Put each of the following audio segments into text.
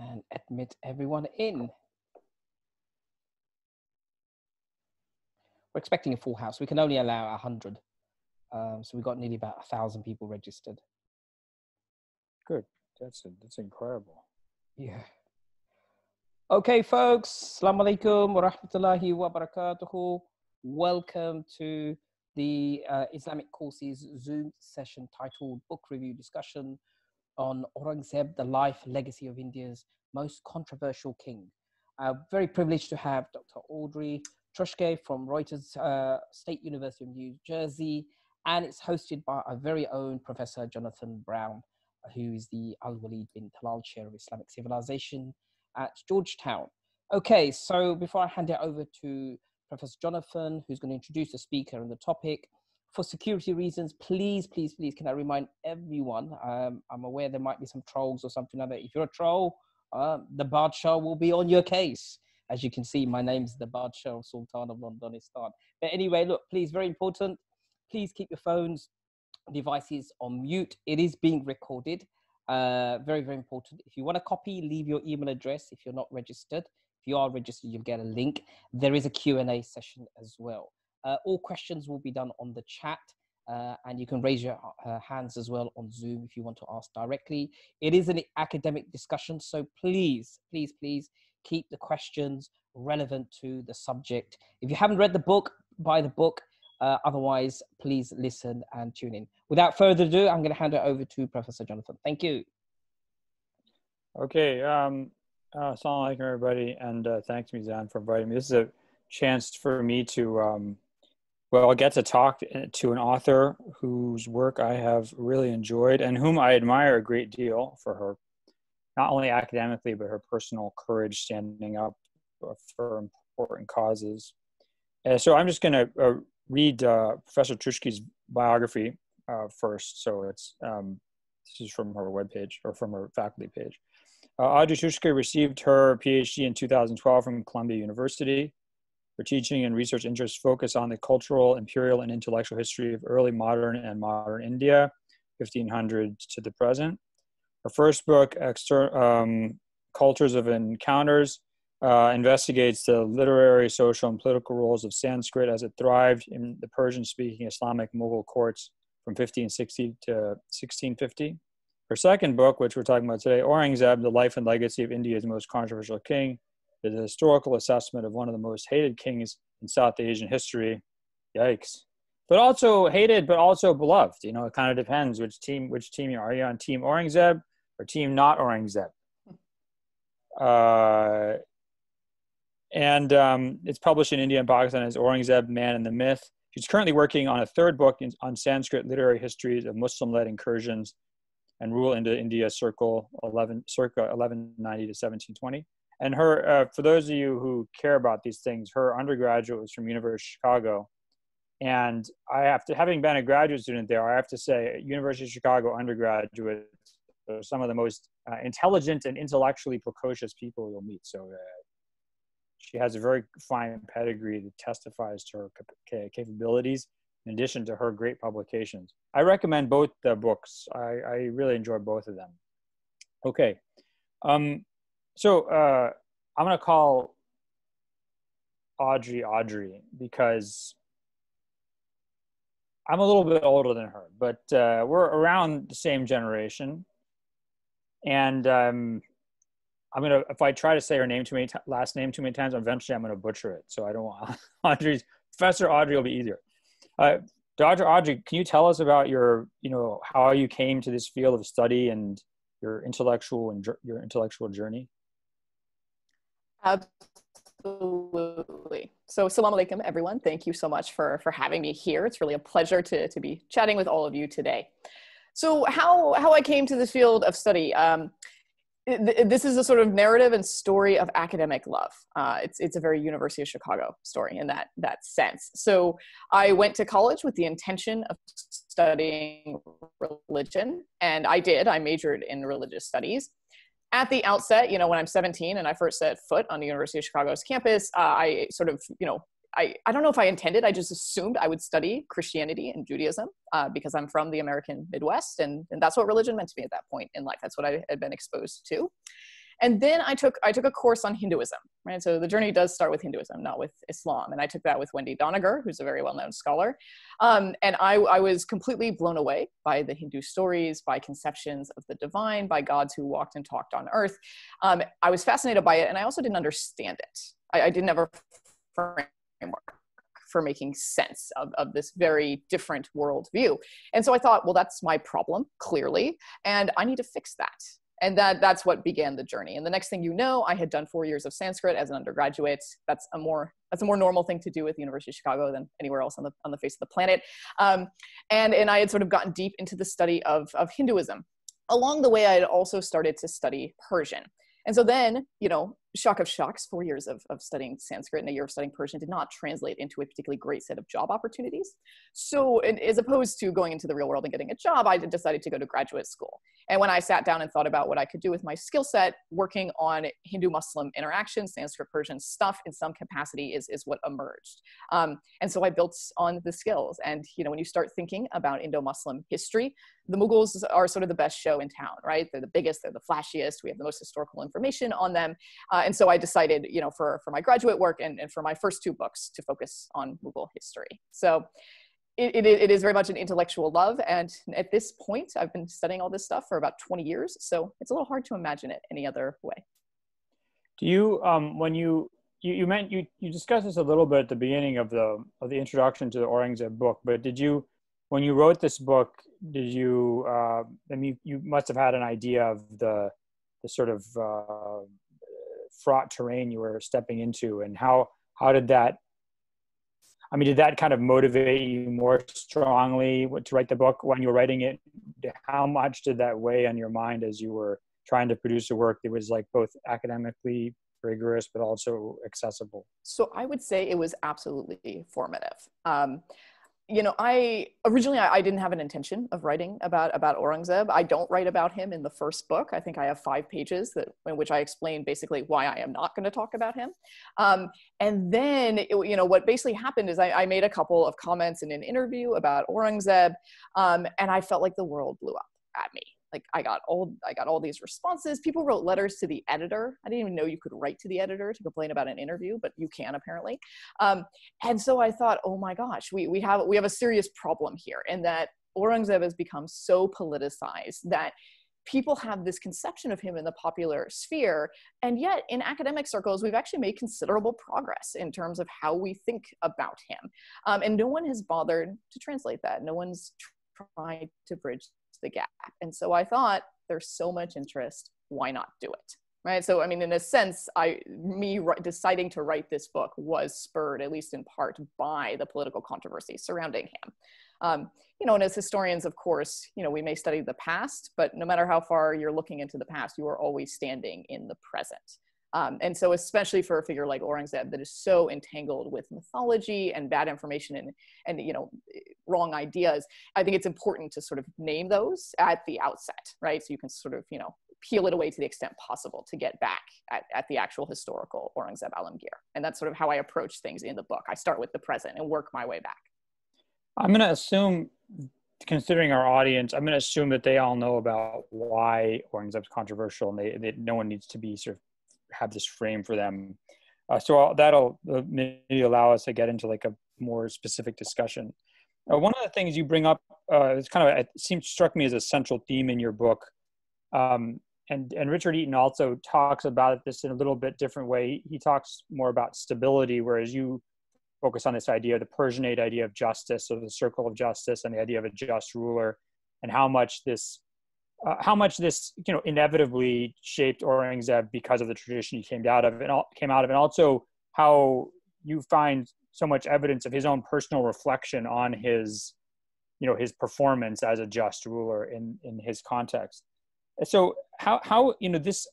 and admit everyone in. We're expecting a full house. We can only allow 100. Um, so we've got nearly about a thousand people registered. Good. That's a, that's incredible. Yeah. Okay, folks. Assalamu alaikum wa rahmatullahi wa barakatuhu. Welcome to the uh, Islamic Circles Zoom session titled Book Review Discussion on Aurangzeb, the life legacy of India's most controversial king. Uh, very privileged to have Dr. Audrey Truschke from Rutgers uh, State University of New Jersey, and it's hosted by our very own Professor Jonathan Brown, who is the Al Walid bin Talal Chair of Islamic Civilization at Georgetown. Okay, so before I hand it over to Professor Jonathan, who's going to introduce the speaker and the topic, for security reasons, please, please, please, can I remind everyone? Um, I'm aware there might be some trolls or something like that. If you're a troll, uh, the Badshah will be on your case. As you can see, my name's the Badshah Sultan of Londonistan. But anyway, look, please, very important. Please keep your phones, devices on mute. It is being recorded. Uh, very, very important. If you want a copy, leave your email address if you're not registered. If you are registered, you'll get a link. There is a Q&A session as well. Uh, all questions will be done on the chat. Uh, and you can raise your uh, hands as well on Zoom if you want to ask directly. It is an academic discussion, so please, please, please keep the questions relevant to the subject. If you haven't read the book, buy the book. Uh, otherwise, please listen and tune in. Without further ado, I'm going to hand it over to Professor Jonathan. Thank you. Okay. Um, uh, alaikum, everybody, and uh, thanks, Mizan, for inviting me. This is a chance for me to um, well, I'll get to talk to an author whose work I have really enjoyed and whom I admire a great deal for her, not only academically, but her personal courage standing up for important causes. Uh, so I'm just going to uh, read uh, Professor Truschke's biography uh, first. So it's um, this is from her webpage or from her faculty page. Uh, Audrey Truschke received her PhD in 2012 from Columbia University. Her teaching and research interests focus on the cultural, imperial, and intellectual history of early modern and modern India, 1500 to the present. Her first book, Exter- um, Cultures of Encounters, uh, investigates the literary, social, and political roles of Sanskrit as it thrived in the Persian speaking Islamic Mughal courts from 1560 to 1650. Her second book, which we're talking about today, Aurangzeb, The Life and Legacy of India's Most Controversial King, is a historical assessment of one of the most hated kings in South Asian history. Yikes. But also hated, but also beloved. You know, it kind of depends which team which team you are. Are you on team Aurangzeb or team not Aurangzeb? Uh, and um, it's published in India and Pakistan as Aurangzeb, Man and the Myth. She's currently working on a third book in, on Sanskrit literary histories of Muslim-led incursions and rule into India, circle 11, circa 1190 to 1720. And her, uh, for those of you who care about these things, her undergraduate was from University of Chicago. And I have to, having been a graduate student there, I have to say, University of Chicago undergraduates are some of the most uh, intelligent and intellectually precocious people you'll meet. So uh, she has a very fine pedigree that testifies to her cap- capabilities in addition to her great publications. I recommend both the books. I, I really enjoy both of them. Okay. Um, so uh, I'm gonna call Audrey Audrey because I'm a little bit older than her, but uh, we're around the same generation. And um, I'm gonna if I try to say her name too many t- last name too many times, eventually I'm gonna butcher it. So I don't want Audrey's Professor Audrey will be easier. Uh, Dr. Audrey, can you tell us about your, you know, how you came to this field of study and your intellectual and your intellectual journey? Absolutely. So, salam alaikum, everyone. Thank you so much for, for having me here. It's really a pleasure to, to be chatting with all of you today. So, how, how I came to this field of study. Um, this is a sort of narrative and story of academic love. Uh, it's, it's a very University of Chicago story in that, that sense. So I went to college with the intention of studying religion, and I did. I majored in religious studies at the outset, you know, when I'm 17 and I first set foot on the University of Chicago's campus, uh, I sort of, you know, I, I don't know if I intended, I just assumed I would study Christianity and Judaism uh, because I'm from the American Midwest and, and that's what religion meant to me at that point in life. That's what I had been exposed to. And then I took I took a course on Hinduism, right? So the journey does start with Hinduism, not with Islam, and I took that with Wendy Doniger, who's a very well known scholar, um, and I I was completely blown away by the Hindu stories, by conceptions of the divine, by gods who walked and talked on earth. Um, I was fascinated by it, and I also didn't understand it. I, I didn't have a framework for making sense of, of this very different worldview. And so I thought, well, that's my problem, clearly, and I need to fix that. And that, that's what began the journey. And the next thing you know, I had done four years of Sanskrit as an undergraduate. That's a more that's a more normal thing to do at the University of Chicago than anywhere else on the on the face of the planet. Um, and and I had sort of gotten deep into the study of of Hinduism. Along the way, I had also started to study Persian. And so then, you know, shock of shocks, four years of, of studying Sanskrit and a year of studying Persian did not translate into a particularly great set of job opportunities. So, as opposed to going into the real world and getting a job, I decided to go to graduate school. And when I sat down and thought about what I could do with my skill set, working on Hindu Muslim interaction, Sanskrit Persian stuff in some capacity is, is what emerged. Um, and so I built on the skills. And, you know, when you start thinking about Indo Muslim history, the Mughals are sort of the best show in town, right? They're the biggest, they're the flashiest, we have the most historical information on them. Uh, and so I decided, you know, for, for my graduate work and, and for my first two books to focus on Mughal history. So it, it, it is very much an intellectual love. And at this point, I've been studying all this stuff for about 20 years. So it's a little hard to imagine it any other way. Do you, um, when you, you, you meant you, you discussed this a little bit at the beginning of the, of the introduction to the Aurangzeb book, but did you, when you wrote this book, did you, uh, I mean, you must have had an idea of the, the sort of uh, fraught terrain you were stepping into and how, how did that I mean, did that kind of motivate you more strongly to write the book when you were writing it? How much did that weigh on your mind as you were trying to produce a work that was like both academically rigorous but also accessible? So I would say it was absolutely formative. Um, you know, I originally I, I, didn't have an intention of writing about about Aurangzeb. I don't write about him in the first book. I think I have five pages that in which I explain basically why I am not going to talk about him. Um, and then, it, you know, what basically happened is I, I, made a couple of comments in an interview about Aurangzeb, um, and I felt like the world blew up at me like I got all I got all these responses. People wrote letters to the editor. I didn't even know you could write to the editor to complain about an interview, but you can apparently. Um, and so I thought, oh my gosh, we we have we have a serious problem here, in that Aurangzeb has become so politicized that people have this conception of him in the popular sphere and yet in academic circles we've actually made considerable progress in terms of how we think about him um, and no one has bothered to translate that no one's tried to bridge the gap. And so I thought there's so much interest, why not do it? Right. So, I mean, in a sense, I, me deciding to write this book was spurred, at least in part, by the political controversy surrounding him. Um, you know, and as historians, of course, you know, we may study the past, but no matter how far you're looking into the past, you are always standing in the present. Um, and so, especially for a figure like Aurangzeb that is so entangled with mythology and bad information and, and you know, wrong ideas, I think it's important to sort of name those at the outset, right? So you can sort of, you know, peel it away to the extent possible to get back at, at the actual historical Aurangzeb Alamgir. And that's sort of how I approach things in the book. I start with the present and work my way back. I'm going to assume, considering our audience, I'm going to assume that they all know about why Aurangzeb's controversial and they, they, no one needs to be sort of have this frame for them. Uh, so that'll uh, maybe allow us to get into like a more specific discussion. Uh, one of the things you bring up uh, is kind of it seems struck me as a central theme in your book, um, and and Richard Eaton also talks about this in a little bit different way. He talks more about stability, whereas you focus on this idea, the Persianate idea of justice, or the circle of justice, and the idea of a just ruler, and how much this uh, how much this you know inevitably shaped Aurangzeb because of the tradition he came out of and all, came out of, and also how you find so much evidence of his own personal reflection on his you know his performance as a just ruler in in his context. So how how you know this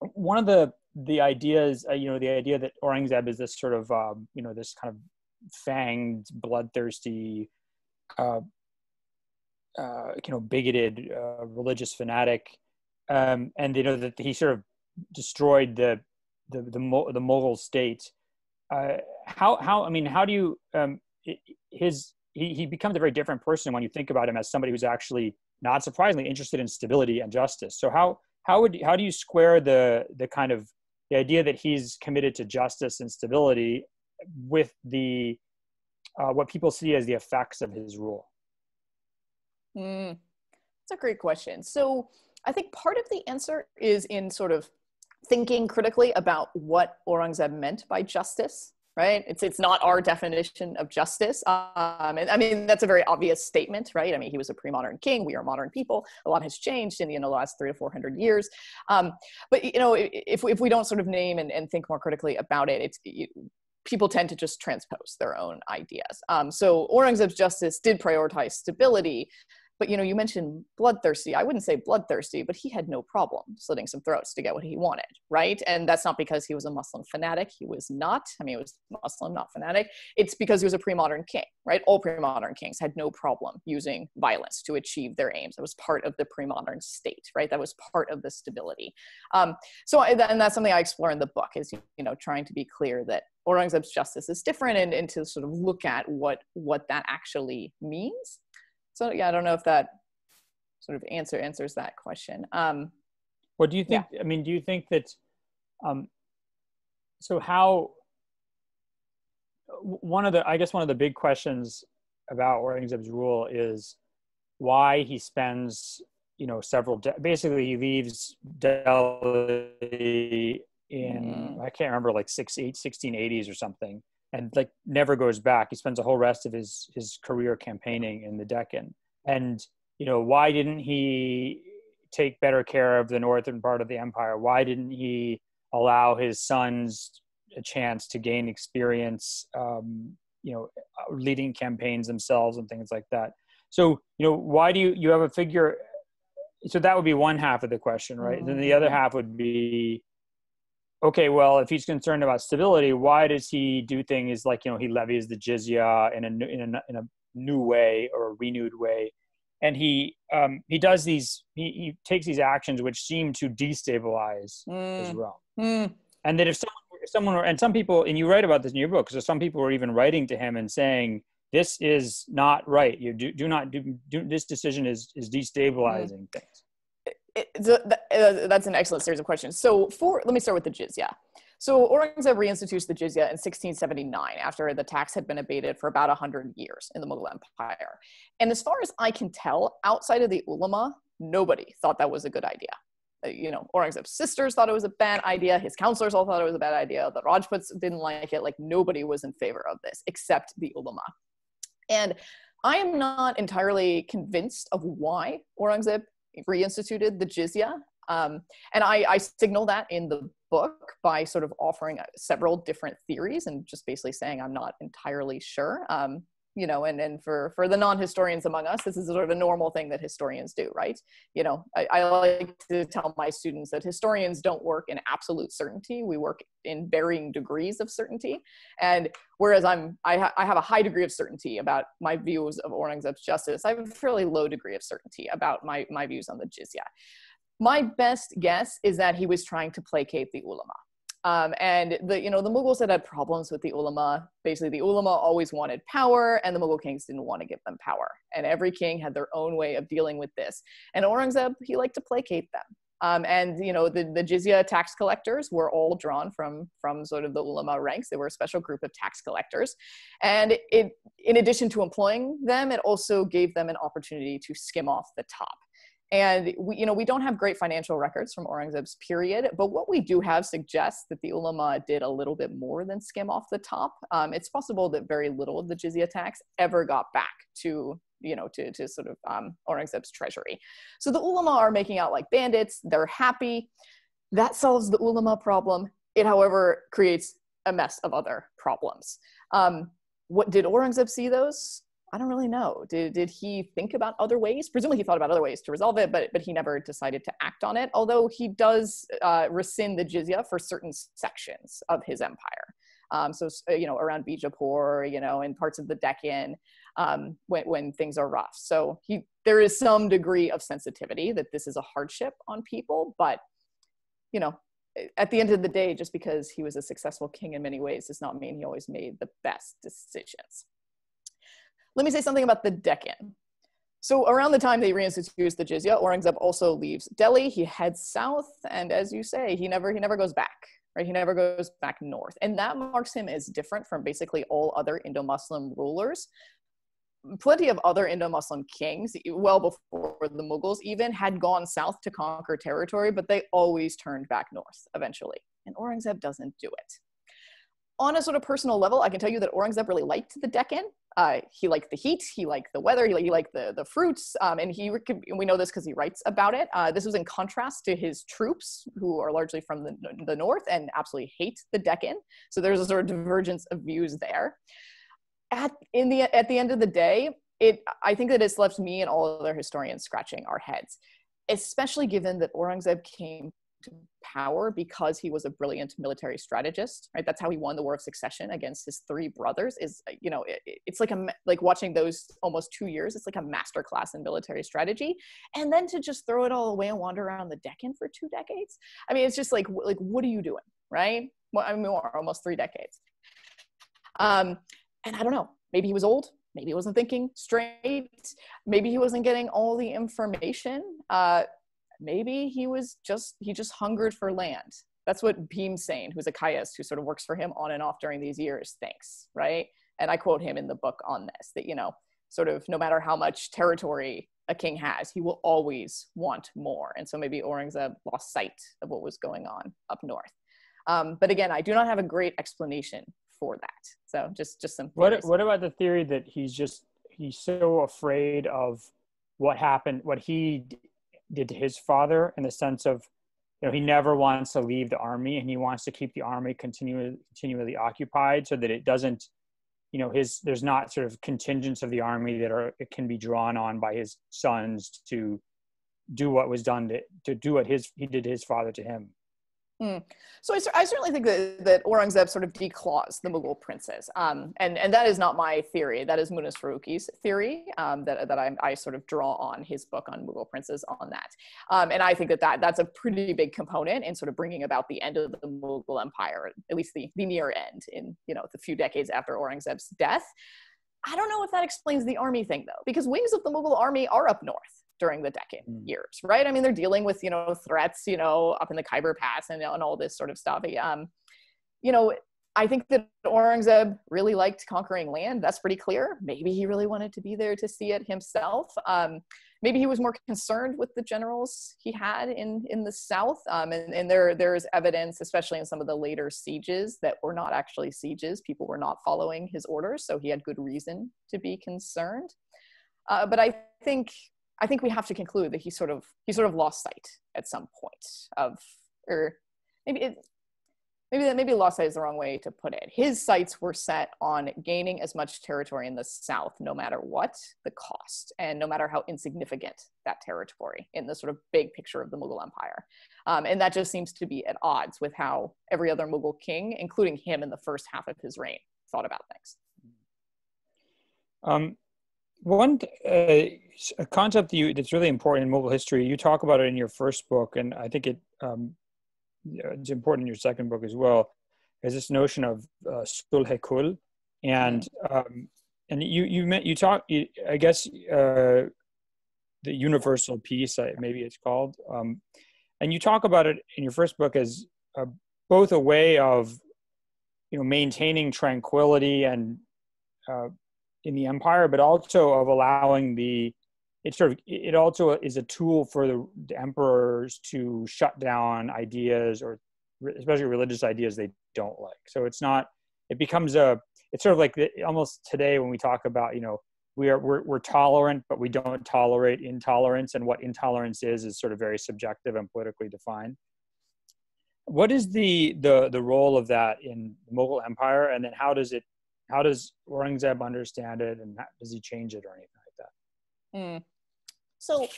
one of the the ideas uh, you know the idea that Aurangzeb is this sort of um, you know this kind of fanged bloodthirsty uh, uh, you know bigoted uh, religious fanatic, um, and you know that he sort of destroyed the the the, the Mughal state. Uh, how how I mean how do you um, his he, he becomes a very different person when you think about him as somebody who's actually not surprisingly interested in stability and justice. So how how would how do you square the the kind of the idea that he's committed to justice and stability with the uh, what people see as the effects of his rule? Mm, that's a great question. So I think part of the answer is in sort of thinking critically about what Aurangzeb meant by justice right? It's it's not our definition of justice. Um, and I mean that's a very obvious statement, right? I mean he was a pre-modern king. We are modern people. A lot has changed in the, in the last three to four hundred years. Um, but you know if if we don't sort of name and, and think more critically about it, it's it, people tend to just transpose their own ideas. Um, so Aurangzeb's justice did prioritize stability, but you know, you mentioned bloodthirsty. I wouldn't say bloodthirsty, but he had no problem slitting some throats to get what he wanted, right? And that's not because he was a Muslim fanatic. He was not. I mean, he was Muslim, not fanatic. It's because he was a pre-modern king, right? All pre-modern kings had no problem using violence to achieve their aims. That was part of the pre-modern state, right? That was part of the stability. Um, so, and that's something I explore in the book is you know trying to be clear that Aurangzeb's justice is different and, and to sort of look at what what that actually means so yeah i don't know if that sort of answer answers that question um what do you think yeah. i mean do you think that um so how one of the i guess one of the big questions about Aurangzeb's rule is why he spends you know several de- basically he leaves delhi in mm. i can't remember like six eight 1680s or something and like never goes back. He spends the whole rest of his his career campaigning in the Deccan. And you know, why didn't he take better care of the northern part of the empire? Why didn't he allow his sons a chance to gain experience? Um, you know, leading campaigns themselves and things like that. So, you know, why do you you have a figure? So that would be one half of the question, right? Mm-hmm. Then the other half would be okay, well, if he's concerned about stability, why does he do things like you know he levies the jizya in a in a, in a new way or a renewed way, and he um, he does these he, he takes these actions which seem to destabilize mm. his realm, mm. and that if someone if someone were, and some people and you write about this in your book, so some people were even writing to him and saying this is not right. You do do not do, do this decision is is destabilizing mm. things uh, that's an excellent series of questions. So for, let me start with the jizya. So Aurangzeb reinstitutes the jizya in 1679 after the tax had been abated for about 100 years in the Mughal Empire. And as far as I can tell, outside of the ulama, nobody thought that was a good idea. Uh, you know, Aurangzeb's sisters thought it was a bad idea. His counselors all thought it was a bad idea. The Rajputs didn't like it. Like nobody was in favor of this except the ulama. And I am not entirely convinced of why Aurangzeb reinstituted the jizya. Um, and I, I signal that in the book by sort of offering several different theories and just basically saying I'm not entirely sure. Um, you know, and, and for, for the non-historians among us, this is sort of a normal thing that historians do, right? You know, I, I like to tell my students that historians don't work in absolute certainty. We work in varying degrees of certainty. And whereas I'm, I, ha- I have a high degree of certainty about my views of Aurangzeb's justice, I have a fairly low degree of certainty about my, my views on the jizya. My best guess is that he was trying to placate the ulama. Um, and the you know the Mughals had had problems with the ulama. Basically, the ulama always wanted power, and the Mughal kings didn't want to give them power. And every king had their own way of dealing with this. And Aurangzeb he liked to placate them. Um, and you know the, the jizya tax collectors were all drawn from from sort of the ulama ranks. They were a special group of tax collectors, and it in addition to employing them, it also gave them an opportunity to skim off the top. And we, you know, we don't have great financial records from Aurangzeb's period, but what we do have suggests that the ulama did a little bit more than skim off the top. Um, it's possible that very little of the jizya tax ever got back to you know to, to sort of um, Aurangzeb's treasury. So the ulama are making out like bandits. They're happy. That solves the ulama problem. It, however, creates a mess of other problems. Um, what did Aurangzeb see those? I don't really know. Did, did he think about other ways? Presumably he thought about other ways to resolve it, but, but he never decided to act on it, although he does uh, rescind the jizya for certain sections of his empire. Um, so, uh, you know, around Bijapur, you know, in parts of the Deccan, um, when, when things are rough. So he, there is some degree of sensitivity that this is a hardship on people, but, you know, at the end of the day, just because he was a successful king in many ways does not mean he always made the best decisions let me say something about the Deccan. so around the time they reinstitutes the jizya, Aurangzeb also leaves Delhi. He heads south, and as you say, he never he never goes back. Right, he never goes back north, and that marks him as different from basically all other Indo-Muslim rulers. Plenty of other Indo-Muslim kings, well before the Mughals, even had gone south to conquer territory, but they always turned back north eventually. And Aurangzeb doesn't do it on a sort of personal level, I can tell you that Aurangzeb really liked the Deccan. Uh, he liked the heat, he liked the weather, he, he liked the, the fruits, um, and he we know this because he writes about it. Uh, this was in contrast to his troops, who are largely from the, the north and absolutely hate the Deccan. So there's a sort of divergence of views there. At in the at the end of the day, it I think that it's left me and all other historians scratching our heads, especially given that Aurangzeb came to power because he was a brilliant military strategist right? That's how he won the war of succession against his three brothers is uh, you know it, it's like a like watching those almost two years it's like a master class in military strategy. And then to just throw it all away and wander around the deccan for two decades i mean it's just like like what are you doing right? Well, i mean almost three decades. Um and i don't know maybe he was old maybe he wasn't thinking straight maybe he wasn't getting all the information uh, maybe he was just he just hungered for land that's what Bhimsen, who's a Kayasth who sort of works for him on and off during these years, thinks, right? And I quote him in the book on this that, you know, sort of no matter how much territory a king has, he will always want more. And so maybe Aurangzeb lost sight of what was going on up north. Um, but again, I do not have a great explanation for that. So just just some. What What about the theory that he's just he's so afraid of what happened, what he did to his father in the sense of you know he never wants to leave the army and he wants to keep the army continually continually occupied so that it doesn't you know his there's not sort of contingents of the army that are it can be drawn on by his sons to do what was done to, to do what his he did his father to him Mm. So I, I, certainly think that, that Aurangzeb sort of declaws the Mughal princes. Um, and, and that is not my theory. That is Munis Faruqui's theory um, that, that I, I, sort of draw on his book on Mughal princes on that. Um, and I think that, that that's a pretty big component in sort of bringing about the end of the Mughal Empire, at least the, the near end in you know the few decades after Aurangzeb's death. I don't know if that explains the army thing though, because wings of the Mughal army are up north during the decade mm. years, right? I mean, they're dealing with, you know, threats, you know, up in the Khyber Pass and, and all this sort of stuff. Um, you know, I think that Aurangzeb really liked conquering land. That's pretty clear. Maybe he really wanted to be there to see it himself. Um, maybe he was more concerned with the generals he had in, in the south. Um, and, and there, there is evidence, especially in some of the later sieges, that were not actually sieges. People were not following his orders, so he had good reason to be concerned. Uh, but I think I think we have to conclude that he sort of he sort of lost sight at some point of or maybe it maybe that maybe lost sight is the wrong way to put it. His sights were set on gaining as much territory in the south, no matter what the cost, and no matter how insignificant that territory in the sort of big picture of the Mughal Empire. Um, and that just seems to be at odds with how every other Mughal king, including him in the first half of his reign, thought about things. Um, one uh, concept that you, that's really important in Mughal history, you talk about it in your first book, and I think it um, it's important in your second book as well, is this notion of uh, sulh kul, and um, and you you meant you talk, you, I guess uh, the universal peace, maybe it's called, um, and you talk about it in your first book as uh, both a way of you know maintaining tranquility and uh, in the empire, but also of allowing the it sort of it also is a tool for the, the emperors to shut down ideas or especially religious ideas they don't like. So it's not it becomes a it's sort of like the, almost today when we talk about you know we are we're, we're tolerant but we don't tolerate intolerance and what intolerance is is sort of very subjective and politically defined what is the the the role of that in the Mughal Empire, and then how does it how does Aurangzeb understand it, and does he change it or anything like that? Mm. So,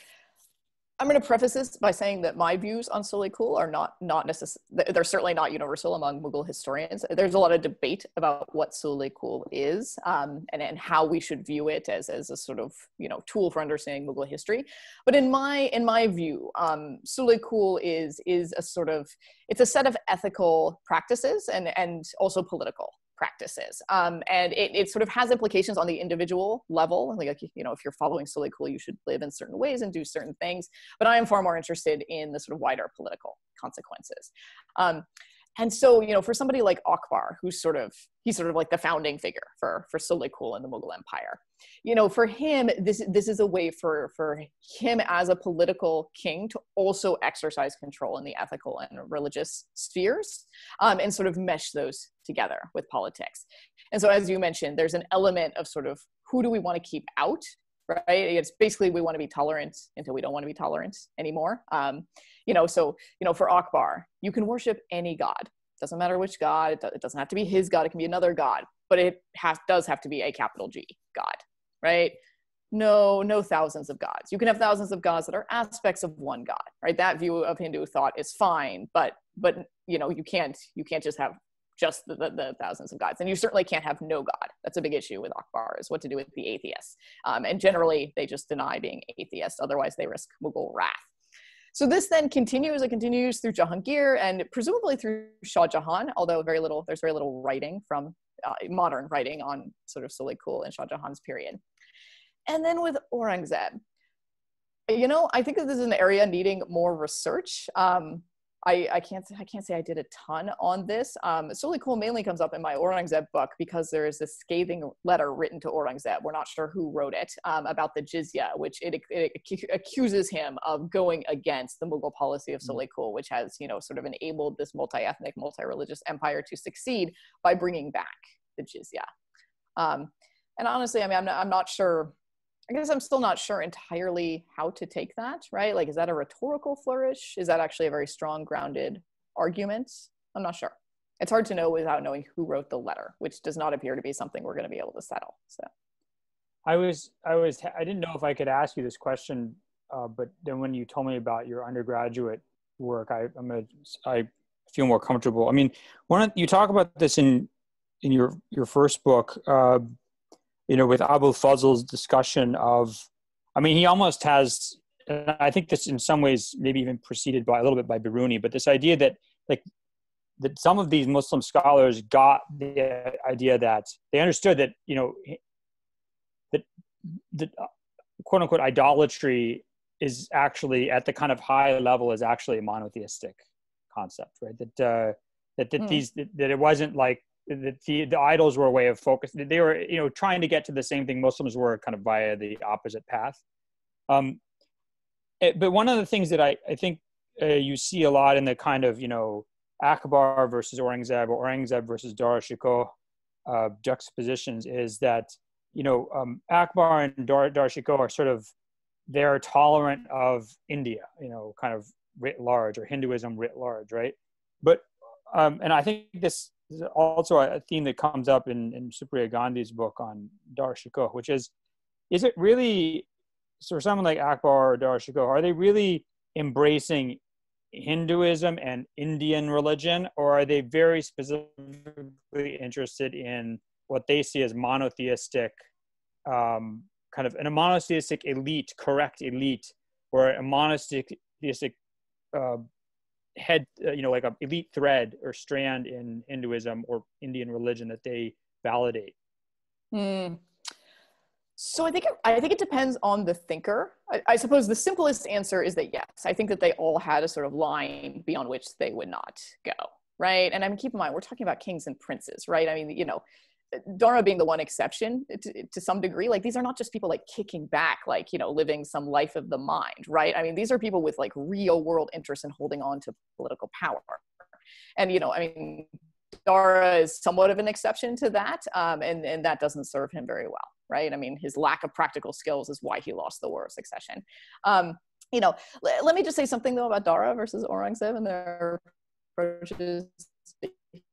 I'm going to preface this by saying that my views on Sulh Kul are not not necessarily they're certainly not universal among Mughal historians. There's a lot of debate about what Sulh Kul is um, and and how we should view it as as a sort of you know tool for understanding Mughal history. But in my in my view, um, is is a sort of it's a set of ethical practices and and also political practices. Um, and it, it sort of has implications on the individual level. Like, you know, if you're following Sulh Kul, you should live in certain ways and do certain things. But I am far more interested in the sort of wider political consequences. Um, and so you know for somebody like akbar who's sort of he's sort of like the founding figure for for Sulh Kul and the mughal empire. You know for him this this is a way for for him as a political king to also exercise control in the ethical and religious spheres um, and sort of mesh those together with politics. And so as you mentioned there's an element of sort of who do we want to keep out right? It's basically we want to be tolerant until we don't want to be tolerant anymore. Um, you know so you know for akbar you can worship any god. Doesn't matter which god it doesn't have to be his god it can be another god but it has does have to be a capital g god right? No no thousands of gods. You can have thousands of gods that are aspects of one god right? That view of hindu thought is fine but but you know you can't you can't just have just the, the, the, thousands of gods. And you certainly can't have no God. That's a big issue with Akbar is what to do with the atheists. Um, and generally, they just deny being atheists. Otherwise, they risk Mughal wrath. So this then continues. It continues through Jahangir and presumably through Shah Jahan, although very little, there's very little writing from uh, modern writing on sort of Cool and Shah Jahan's period. And then with Aurangzeb, you know, I think that this is an area needing more research. Um, I, I can't I can't say I did a ton on this. Um, Cool mainly comes up in my Aurangzeb book because there is this scathing letter written to Aurangzeb. We're not sure who wrote it um, about the jizya, which it, it, accuses him of going against the Mughal policy of mm. Cool, which has you know sort of enabled this multi-ethnic, multi-religious empire to succeed by bringing back the jizya. Um, and honestly, I mean, I'm not, I'm not sure I guess I'm still not sure entirely how to take that, right? Like, is that a rhetorical flourish? Is that actually a very strong, grounded argument? I'm not sure. It's hard to know without knowing who wrote the letter, which does not appear to be something we're going to be able to settle. So, I was, I was, I didn't know if I could ask you this question, uh, but then when you told me about your undergraduate work, I, I'm a, I feel more comfortable. I mean, one you talk about this in in your your first book. Uh, you know, with Abul Fazl's discussion of, I mean, he almost has, I think this in some ways maybe even preceded by a little bit by Biruni, but this idea that like that some of these Muslim scholars got the idea that they understood that you know that that quote unquote idolatry is actually at the kind of high level is actually a monotheistic concept, right? That uh, that that mm. these that, that it wasn't like the, the, the idols were a way of focus. They were, you know, trying to get to the same thing Muslims were kind of via the opposite path. Um, it, eh, but one of the things that I, I think uh, you see a lot in the kind of, you know, Akbar versus Aurangzeb or Aurangzeb versus Dara Shikoh uh, juxtapositions is that, you know, um, Akbar and Dara, Dara Shikoh are sort of, they're tolerant of India, you know, kind of writ large or Hinduism writ large, right? But, um, and I think this is also a theme that comes up in, in Supriya Gandhi's book on Dara Shikoh, which is, is it really, for someone like Akbar or Dara Shikoh, are they really embracing Hinduism and Indian religion, or are they very specifically interested in what they see as monotheistic, um, kind of in a monotheistic elite, correct elite, or a monotheistic uh, head, uh, you know, like a elite thread or strand in Hinduism or Indian religion that they validate? Hmm. So I think it, I think it depends on the thinker. I, I, suppose the simplest answer is that yes, I think that they all had a sort of line beyond which they would not go, right? And I mean, keep in mind we're talking about kings and princes, right? I mean, you know, Dara being the one exception to, to, some degree, like these are not just people like kicking back, like, you know, living some life of the mind, right? I mean, these are people with like real world interest in holding on to political power. And, you know, I mean, Dara is somewhat of an exception to that. Um, and, and that doesn't serve him very well, right? I mean, his lack of practical skills is why he lost the war of succession. Um, you know, l- let me just say something though about Dara versus Aurangzeb and their approaches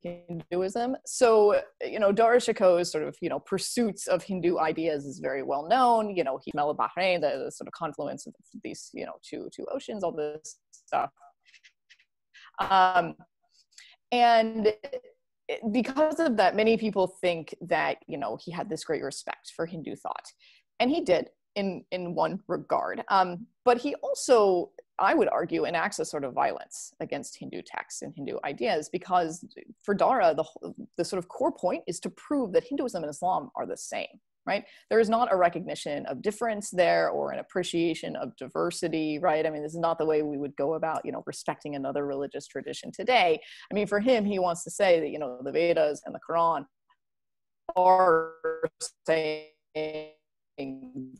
Hinduism. So, you know, Dara Shikoh's sort of, you know, pursuits of Hindu ideas is very well known. You know, he Bahrain, the, the, sort of confluence of these, you know, two two oceans, all this stuff. Um, and because of that, many people think that, you know, he had this great respect for Hindu thought. And he did in in one regard. Um, but he also I would argue, enacts a sort of violence against Hindu texts and Hindu ideas because for Dara, the, the sort of core point is to prove that Hinduism and Islam are the same, right? There is not a recognition of difference there or an appreciation of diversity, right? I mean, this is not the way we would go about, you know, respecting another religious tradition today. I mean, for him, he wants to say that, you know, the Vedas and the Quran are saying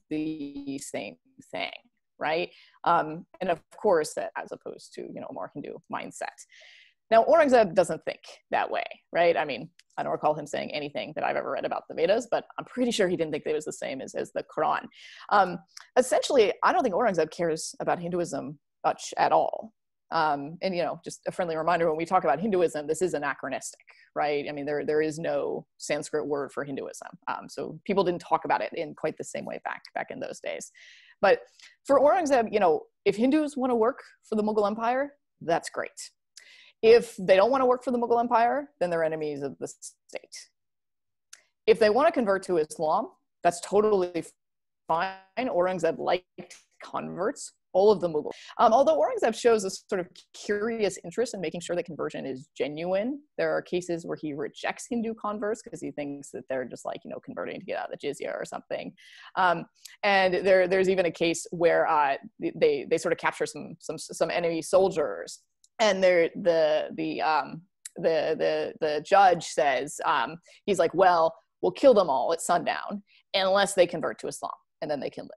the same thing right? Um, and of course, that as opposed to you know more Hindu mindset. Now, Aurangzeb doesn't think that way, right? I mean, I don't recall him saying anything that I've ever read about the Vedas, but I'm pretty sure he didn't think they was the same as, as the Quran. Um, essentially, I don't think Aurangzeb cares about Hinduism much at all. Um, and you know, just a friendly reminder: when we talk about Hinduism, this is anachronistic, right? I mean, there there is no Sanskrit word for Hinduism, um, so people didn't talk about it in quite the same way back back in those days. But for Aurangzeb, you know, if Hindus want to work for the Mughal Empire, that's great. If they don't want to work for the Mughal Empire, then they're enemies of the state. If they want to convert to Islam, that's totally fine. Aurangzeb liked converts all of the Mughal. Um, although Aurangzeb shows a sort of curious interest in making sure that conversion is genuine, there are cases where he rejects Hindu converts because he thinks that they're just like, you know, converting to get out of the jizya or something. Um, and there, there's even a case where uh, they, they sort of capture some, some, some enemy soldiers and the, the, um, the, the, the judge says, um, he's like, well, we'll kill them all at sundown unless they convert to Islam and then they can live.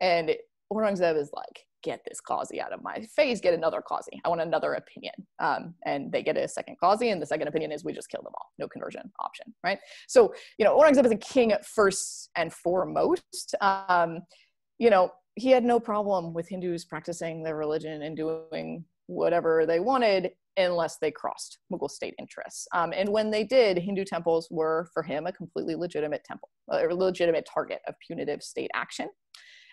And Aurangzeb is like, get this qazi out of my face, get another qazi. I want another opinion. Um, and they get a second qazi, and the second opinion is we just kill them all. No conversion option, right? So, you know, Aurangzeb is a king first and foremost. Um, you know, he had no problem with Hindus practicing their religion and doing whatever they wanted unless they crossed Mughal state interests. Um, and when they did, Hindu temples were, for him, a completely legitimate temple, a legitimate target of punitive state action.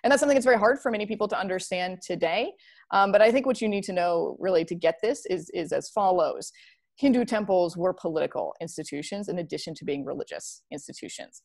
And that's something that's very hard for many people to understand today. Um, but I think what you need to know really to get this is, is as follows. Hindu temples were political institutions in addition to being religious institutions.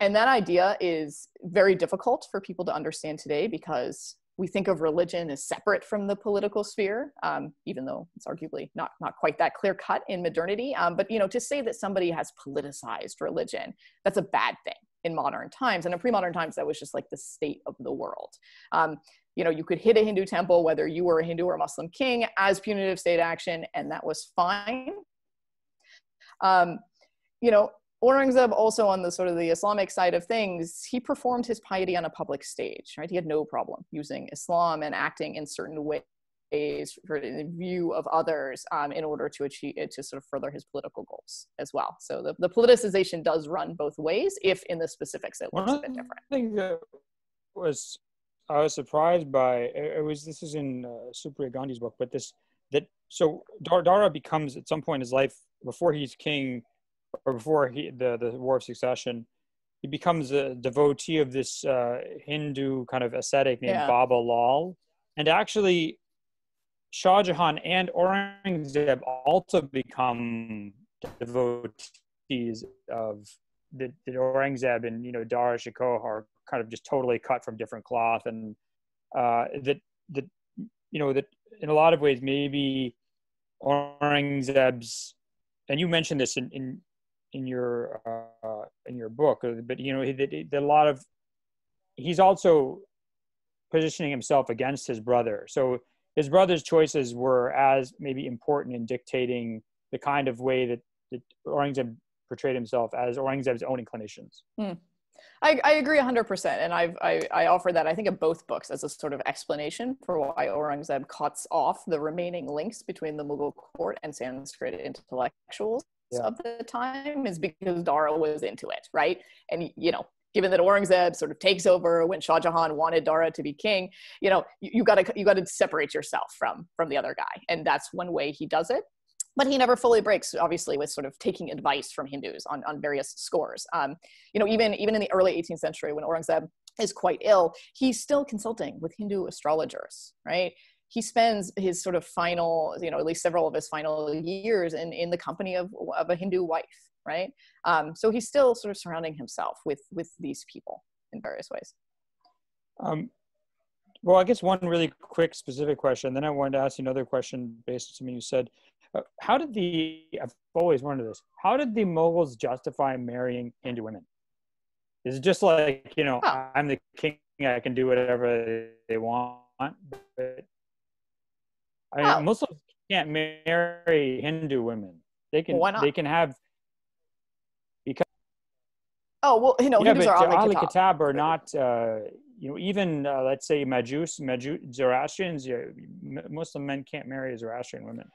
And that idea is very difficult for people to understand today because we think of religion as separate from the political sphere, um, even though it's arguably not, not quite that clear cut in modernity. Um, but you know, to say that somebody has politicized religion, that's a bad thing in modern times. And in pre-modern times, that was just like the state of the world. Um, you know, you could hit a Hindu temple, whether you were a Hindu or a Muslim king, as punitive state action, and that was fine. Um, you know, Aurangzeb also on the sort of the Islamic side of things, he performed his piety on a public stage, right? He had no problem using Islam and acting in certain ways for the view of others um, in order to achieve it to sort of further his political goals as well. So the, the politicization does run both ways, if in the specifics it looks a bit different. I think that was I was surprised by it was this is in uh, Supriya Gandhi's book, but this that so Dara becomes at some point in his life before he's king or before he the the War of Succession. He becomes a devotee of this uh, Hindu kind of ascetic named yeah. Baba Lal, and actually Shah Jahan and Aurangzeb also become devotees of the, the Aurangzeb and you know Dara Shikoh are kind of just totally cut from different cloth and uh, that that you know that in a lot of ways maybe Aurangzeb's and you mentioned this in in, in your uh, in your book but you know that, that a lot of he's also positioning himself against his brother. So his brother's choices were as maybe important in dictating the kind of way that, that Aurangzeb portrayed himself as Aurangzeb's own inclinations. Hmm. I, I, agree 100%. And I've, I, I offer that, I think, in both books as a sort of explanation for why Aurangzeb cuts off the remaining links between the Mughal court and Sanskrit intellectuals yeah. of the time is because Dara was into it, right? And, you know, given that Aurangzeb sort of takes over when Shah Jahan wanted Dara to be king, you know, you, gotta you gotta separate yourself from from the other guy, and that's one way he does it. But he never fully breaks, obviously, with sort of taking advice from Hindus on, on various scores. Um, you know, even even in the early 18th century, when Aurangzeb is quite ill, he's still consulting with Hindu astrologers, right? He spends his sort of final, you know, at least several of his final years in, in the company of, of a Hindu wife, right? Um, so he's still sort of surrounding himself with with these people in various ways. Um, well, I guess one really quick specific question. Then I wanted to ask you another question based on something you said. Uh, how did the I've always wondered this. How did the Mughals justify marrying Hindu women? Is it just like you know Oh. I'm the king, I can do whatever they want? But I mean, Oh. Muslims can't marry Hindu women. They can. They can have. Oh well, you know, yeah, Hindus but are the Ahl Ahl Kitab. Kitab are not. Uh, you know, even uh, let's say Majus, Majus, Zoroastrians, yeah, Muslim men can't marry Zoroastrian women.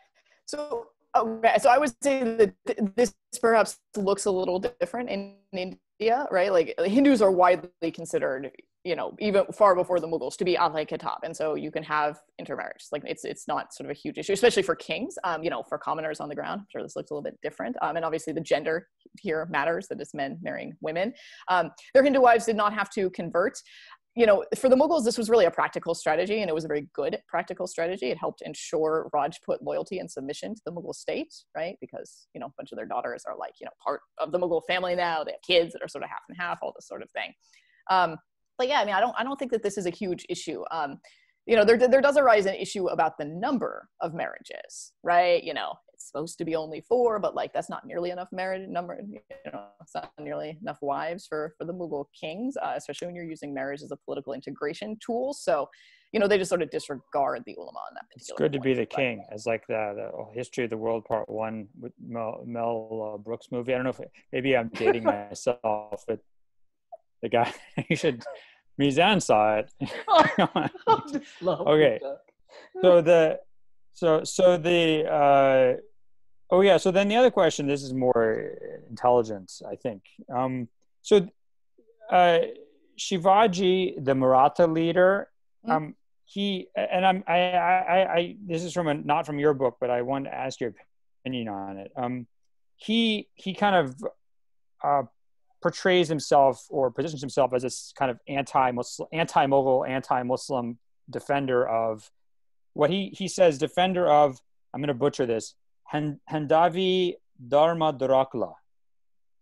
So okay, so I would say that this perhaps looks a little different in India, right? Like Hindus are widely considered, you know, even far before the Mughals to be Ahl Kitab, and so you can have intermarriage. Like it's it's not sort of a huge issue, especially for kings. Um, you know, for commoners on the ground, I'm sure this looks a little bit different. Um, and obviously the gender here matters that it's men marrying women. Um, their Hindu wives did not have to convert you know, for the Mughals, this was really a practical strategy, and it was a very good practical strategy. It helped ensure Rajput loyalty and submission to the Mughal state, right? Because you know, a bunch of their daughters are like, you know, part of the Mughal family now. They have kids that are sort of half and half, all this sort of thing. Um, but yeah, I mean, I don't, I don't think that this is a huge issue. Um, you know, there, there does arise an issue about the number of marriages, right? You know, it's supposed to be only four, but like that's not nearly enough marriage number. You know, it's not nearly enough wives for for the Mughal kings, uh, especially when you're using marriage as a political integration tool. So, you know, they just sort of disregard the ulama on that It's good to be the but- king, as like the, the History of the World Part One with Mel, Mel uh, Brooks movie. I don't know if maybe I'm dating myself, but the guy he should. Mizan saw it. Okay. so the so so the uh oh yeah so then the other question this is more intelligence i think um so uh shivaji the maratha leader Mm. um he and i'm i i i, I this is from a not from your book but i wanted to ask your opinion on it um he he kind of uh portrays himself or positions himself as this kind of anti-muslim anti-mughal anti-muslim defender of what he he says defender of i'm going to butcher this hendavi dharma dorokla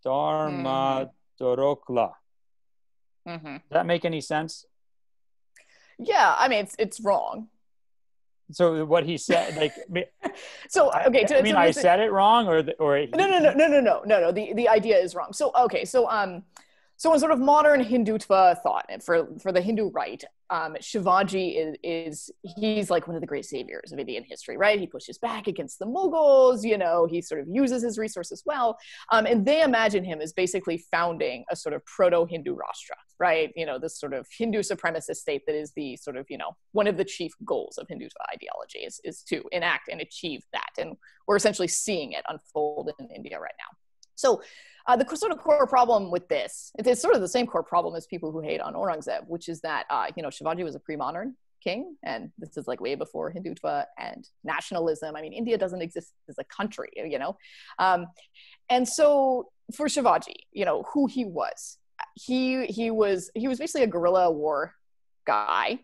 dharma dorokla Mhm. does that make any sense Yeah, I mean, it's it's wrong. So what he said like So okay, to, i mean to i said it wrong or the, or he- no no no no no no no no the the idea is wrong. So okay so um so in sort of modern hindutva thought and for for the hindu right um shivaji is, is he's like one of the great saviors of indian history right? He pushes back against the mughals you know he sort of uses his resources well. Um, and they imagine him as basically founding a sort of proto-hindu rashtra right? You know this sort of hindu supremacist state that is the sort of you know one of the chief goals of hindutva ideology is, is to enact and achieve that. And we're essentially seeing it unfold in India right now. So, uh, the sort of core problem with this, it's, sort of the same core problem as people who hate on Aurangzeb, which is that, uh, you know, Shivaji was a pre modern king, and this is like way before Hindutva and nationalism. I mean, India doesn't exist as a country, you know? Um, and so, for Shivaji, you know, who he was, he, he was, he was basically a guerrilla war guy.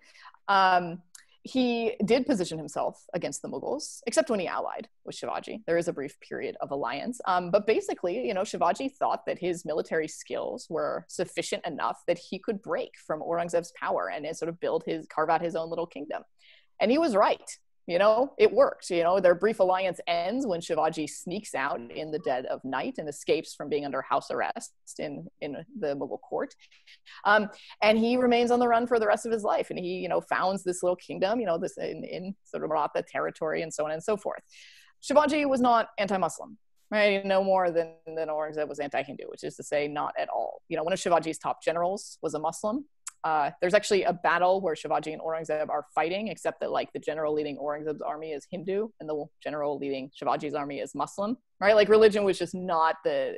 Um, he did position himself against the Mughals, except when he allied with Shivaji. There is a brief period of alliance. Um, but basically, you know, Shivaji thought that his military skills were sufficient enough that he could break from Aurangzeb's power and sort of build his, carve out his own little kingdom. And he was right. You know, it works. You know, their brief alliance ends when Shivaji sneaks out in the dead of night and escapes from being under house arrest in, in the Mughal court. Um, and he remains on the run for the rest of his life. And he, you know, founds this little kingdom, you know, this in, in sort of Maratha territory and so on and so forth. Shivaji was not anti-Muslim, right? No more than, than Aurangzeb was anti-Hindu, which is to say not at all. You know, one of Shivaji's top generals was a Muslim. Uh, there's actually a battle where Shivaji and Aurangzeb are fighting, except that like the general leading Aurangzeb's army is Hindu and the general leading Shivaji's army is Muslim, right? Like religion was just not the,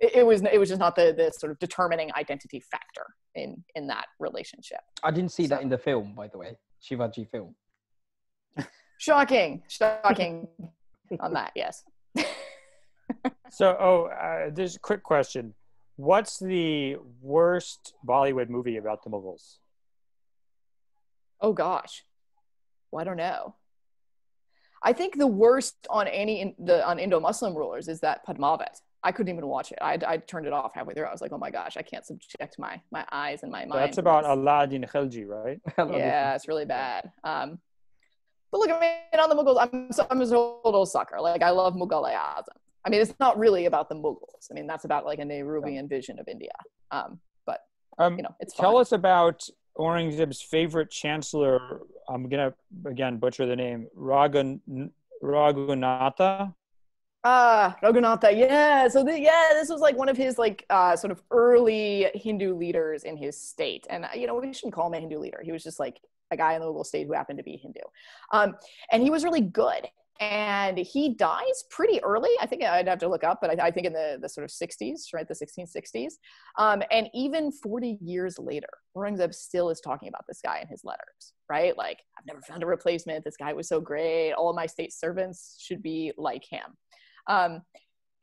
it, it was it was just not the the sort of determining identity factor in in that relationship. I didn't see that in the film, by the way, Shivaji film. Shocking, shocking on that. Yes. so oh uh, there's a quick question what's the worst bollywood movie about the mughals Oh gosh. Well, I don't know. I think the worst on any in, the on Indo-Muslim rulers is that Padmavat. I couldn't even watch it. I, I turned it off halfway through. I was like, oh my gosh, I can't subject my my eyes and my mind. That's about Alauddin Khilji, right? yeah, it's really bad. Um, but look, I mean, on the Mughals, I'm I'm a total sucker. Like I love Mughal. I mean, it's not really about the Mughals. I mean, that's about like a Nehruvian vision of India. Um, but um, you know, it's tell us about Aurangzeb's favorite chancellor. I'm gonna again butcher the name. Ragun Raghunatha. Ah, Raghunatha. Yeah. So the, yeah, this was like one of his like uh, sort of early Hindu leaders in his state, and you know we shouldn't call him a Hindu leader. He was just like a guy in the Mughal state who happened to be Hindu, um, and he was really good and he dies pretty early. I think I'd have to look up, but I, I think in the, the sort of 60s, right, the 1660s. Um, and even 40 years later, Aurangzeb still is talking about this guy in his letters, right? Like, I've never found a replacement. This guy was so great. All of my state servants should be like him. Um,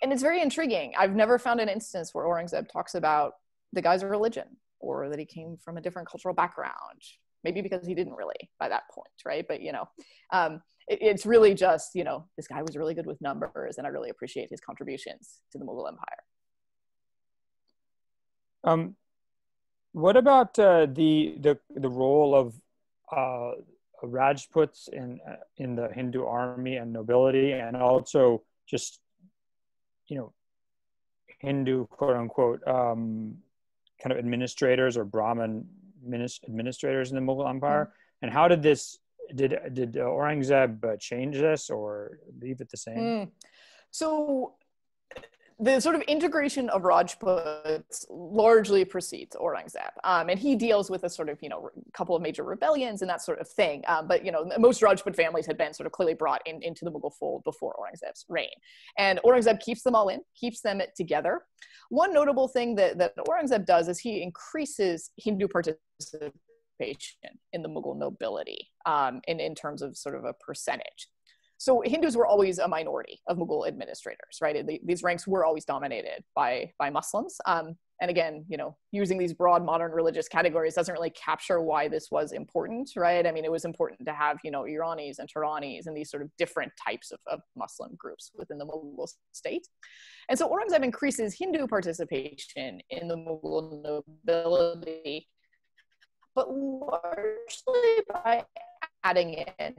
and it's very intriguing. I've never found an instance where Aurangzeb talks about the guy's religion or that he came from a different cultural background maybe because he didn't really by that point right? But you know um, it, it's really just you know this guy was really good with numbers and i really appreciate his contributions to the mughal empire. Um, what about uh, the, the the role of uh, Rajputs in uh, in the Hindu army and nobility, and also just you know Hindu quote unquote um, kind of administrators or Brahmin administrators in the Mughal Empire. Mm-hmm. And how did this did did Aurangzeb uh, change this or leave it the same? Mm. So the sort of integration of Rajputs largely precedes Aurangzeb, um, and he deals with a sort of you know a couple of major rebellions and that sort of thing. Um, but you know most Rajput families had been sort of clearly brought in, into the Mughal fold before Aurangzeb's reign, and Aurangzeb keeps them all in, keeps them together. One notable thing that that Aurangzeb does is he increases Hindu participation in the Mughal nobility um, in in terms of sort of a percentage so Hindus were always a minority of Mughal administrators, right? these ranks were always dominated by by Muslims. Um, and again, you know, using these broad modern religious categories doesn't really capture why this was important, right? I mean, it was important to have, you know, Iranis and Turanis and these sort of different types of, of Muslim groups within the Mughal state. And so Aurangzeb increases Hindu participation in the Mughal nobility, but largely by adding in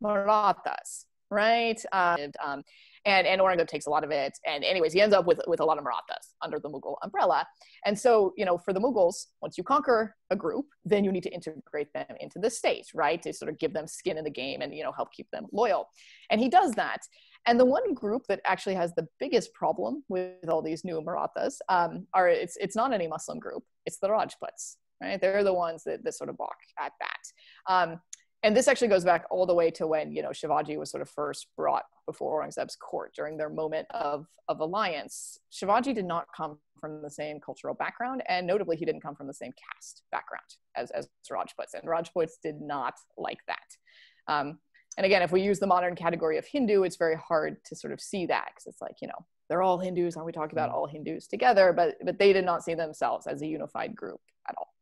Marathas, right? Um, um, and, and Aurangzeb takes a lot of it. And anyways, he ends up with, with a lot of Marathas under the Mughal umbrella. And so, you know, for the Mughals, once you conquer a group, then you need to integrate them into the state, right? To sort of give them skin in the game and, you know, help keep them loyal. And he does that. And the one group that actually has the biggest problem with all these new Marathas um, are it's, it's not any Muslim group, it's the Rajputs, right? They're the ones that, that sort of balk at that. Um, and this actually goes back all the way to when you know Shivaji was sort of first brought before Aurangzeb's court during their moment of of alliance. Shivaji did not come from the same cultural background, and notably, he didn't come from the same caste background as as Rajputs, and Rajputs did not like that. Um, and again, if we use the modern category of Hindu, it's very hard to sort of see that because it's like you know they're all Hindus. Aren't we talking about mm. all Hindus together? But but they did not see themselves as a unified group at all.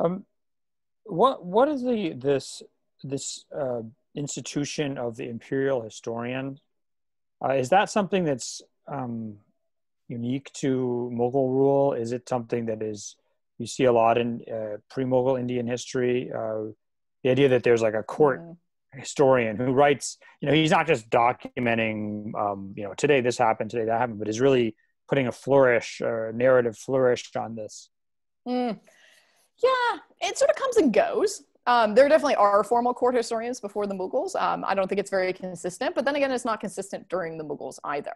Um, what what is the this this uh, institution of the imperial historian? Uh, is that something that's um, unique to Mughal rule? Is it something that is you see a lot in uh, pre-Mughal Indian history? Uh, the idea that there's like a court mm-hmm. historian who writes, you know, he's not just documenting, um, you know, today this happened, today that happened, but is really putting a flourish or narrative flourish on this. Mm. Yeah, it sort of comes and goes. Um, there definitely are formal court historians before the Mughals. Um, I don't think it's very consistent, but then again, it's not consistent during the Mughals either.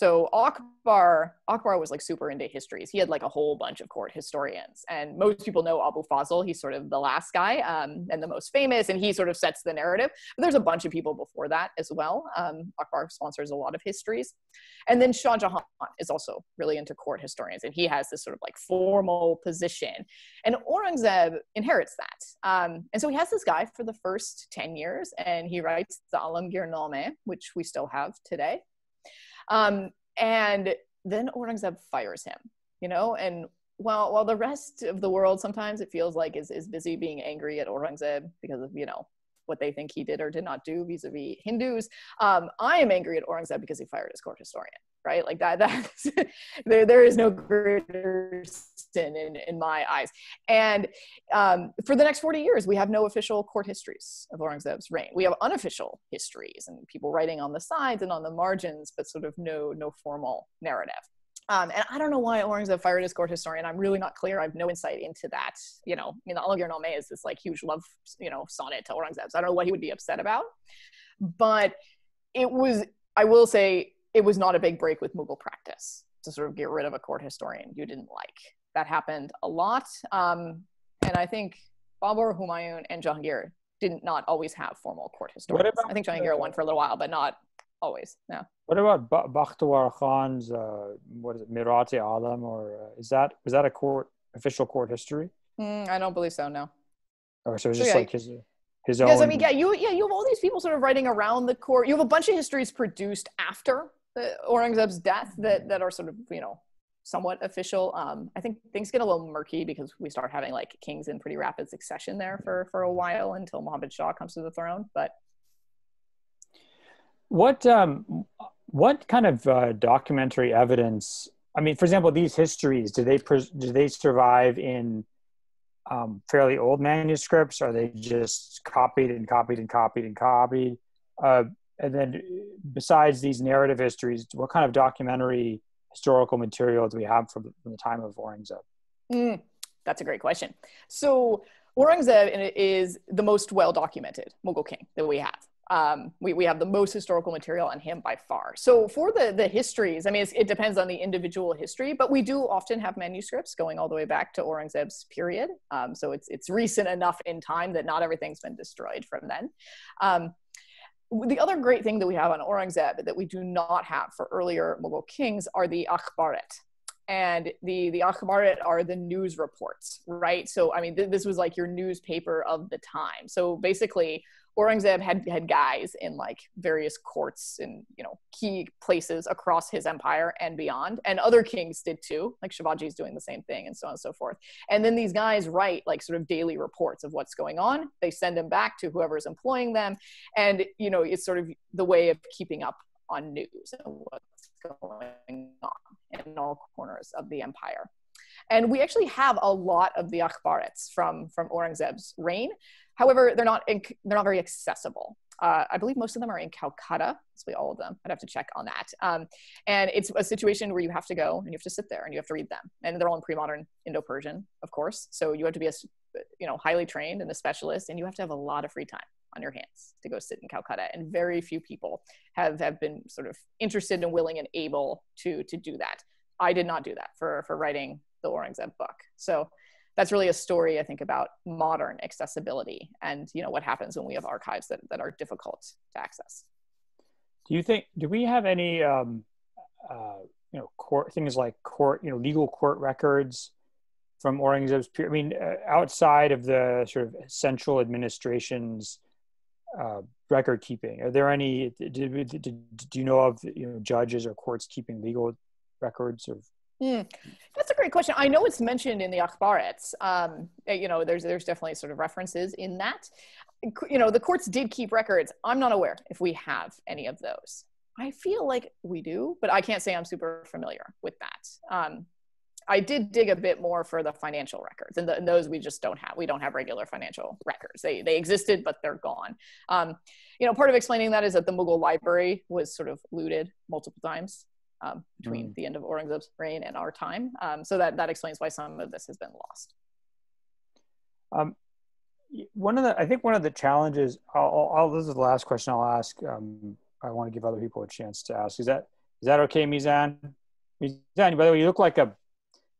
So Akbar, Akbar was like super into histories. He had like a whole bunch of court historians, and most people know Abu Fazl. He's sort of the last guy um, and the most famous, and he sort of sets the narrative. But there's a bunch of people before that as well. Um, Akbar sponsors a lot of histories, and then Shah Jahan is also really into court historians, and he has this sort of like formal position. And Aurangzeb inherits that, um, and so he has this guy for the first ten years, and he writes the Alamgirnama, which we still have today. Um, and then Aurangzeb fires him, you know, and while, while the rest of the world sometimes it feels like is, is busy being angry at Aurangzeb because of, you know, what they think he did or did not do vis-a-vis Hindus. Um, I am angry at Aurangzeb because he fired his court historian, right? Like that, that there, there is no greater in, in my eyes. And um, for the next 40 years, we have no official court histories of Aurangzeb's reign. We have unofficial histories and people writing on the sides and on the margins, but sort of no, no formal narrative. Um, and I don't know why Aurangzeb fired his court historian. I'm really not clear. I have no insight into that. You know, I mean, the Alamgirnama is this like huge love, you know, sonnet to Aurangzeb. So I don't know what he would be upset about. But it was, I will say, it was not a big break with Mughal practice to sort of get rid of a court historian you didn't like. That happened a lot. Um, and I think Babur, Humayun, and Jahangir did not always have formal court historians. I think Jahangir won for a little while, but not always. No. What about ba- Bakhtawar Khan's uh, what is it, Mirat-i-Alam, or uh, is that was that a court official court history? Mm, I don't believe so. No. Or so it's just yeah. like his his Because own. I mean, yeah, you yeah you have all these people sort of writing around the court. You have a bunch of histories produced after the Aurangzeb's death that that are sort of you know somewhat official. Um, I think things get a little murky because we start having like kings in pretty rapid succession there for for a while until Muhammad Shah comes to the throne. But What um, what kind of uh, documentary evidence? I mean, for example, these histories do they pres- do they survive in um, fairly old manuscripts? Are they just copied and copied and copied and copied? Uh, and then, besides these narrative histories, what kind of documentary historical material do we have from, from the time of Aurangzeb? Mm, that's a great question. So Aurangzeb is the most well documented Mughal king that we have. Um, we, we have the most historical material on him by far. So for the, the histories, I mean, it depends on the individual history, but we do often have manuscripts going all the way back to Aurangzeb's period. Um, so it's, it's recent enough in time that not everything's been destroyed from then. Um, the other great thing that we have on Aurangzeb that we do not have for earlier Mughal kings are the akhbarat. And the the akhbarat are the news reports, right? So I mean, th- this was like your newspaper of the time. So basically, Aurangzeb had had guys in like various courts and you know key places across his empire and beyond, and other kings did too. Like Shivaji is doing the same thing, and so on and so forth. And then these guys write like sort of daily reports of what's going on. They send them back to whoever's employing them, and you know it's sort of the way of keeping up on news and what's going on in all corners of the empire. And we actually have a lot of the akhbarats from from Aurangzeb's reign. However, they're not in, they're not very accessible. Uh, I believe most of them are in Calcutta. Possibly all of them. I'd have to check on that. Um, and it's a situation where you have to go and you have to sit there and you have to read them. And they're all in pre-modern Indo-Persian, of course. So you have to be a you know highly trained and a specialist, and you have to have a lot of free time on your hands to go sit in Calcutta. And very few people have have been sort of interested and willing and able to to do that. I did not do that for for writing the Aurangzeb book. So that's really a story I think about modern accessibility and you know what happens when we have archives that, that are difficult to access. Do you think do we have any um, uh, you know court things like court you know legal court records from Aurangzeb's period? I mean, uh, outside of the sort of central administration's uh, record keeping, are there any? Did, did, do you know of you know judges or courts keeping legal records of Mm, that's a great question. I know it's mentioned in the Akhbarats. Um, you know, there's there's definitely sort of references in that. You know, the courts did keep records. I'm not aware if we have any of those. I feel like we do, but I can't say I'm super familiar with that. Um, I did dig a bit more for the financial records, and, the, and, those we just don't have. We don't have regular financial records. They they existed, but they're gone. Um, you know, part of explaining that is that the Mughal library was sort of looted multiple times um, between mm. the end of Aurangzeb's reign and our time. Um, so that, that explains why some of this has been lost. Um, one of the, I think one of the challenges, I'll, I'll, this is the last question I'll ask. Um, I want to give other people a chance to ask. Is that, is that okay, Mizan? Mizan, by the way, you look like a,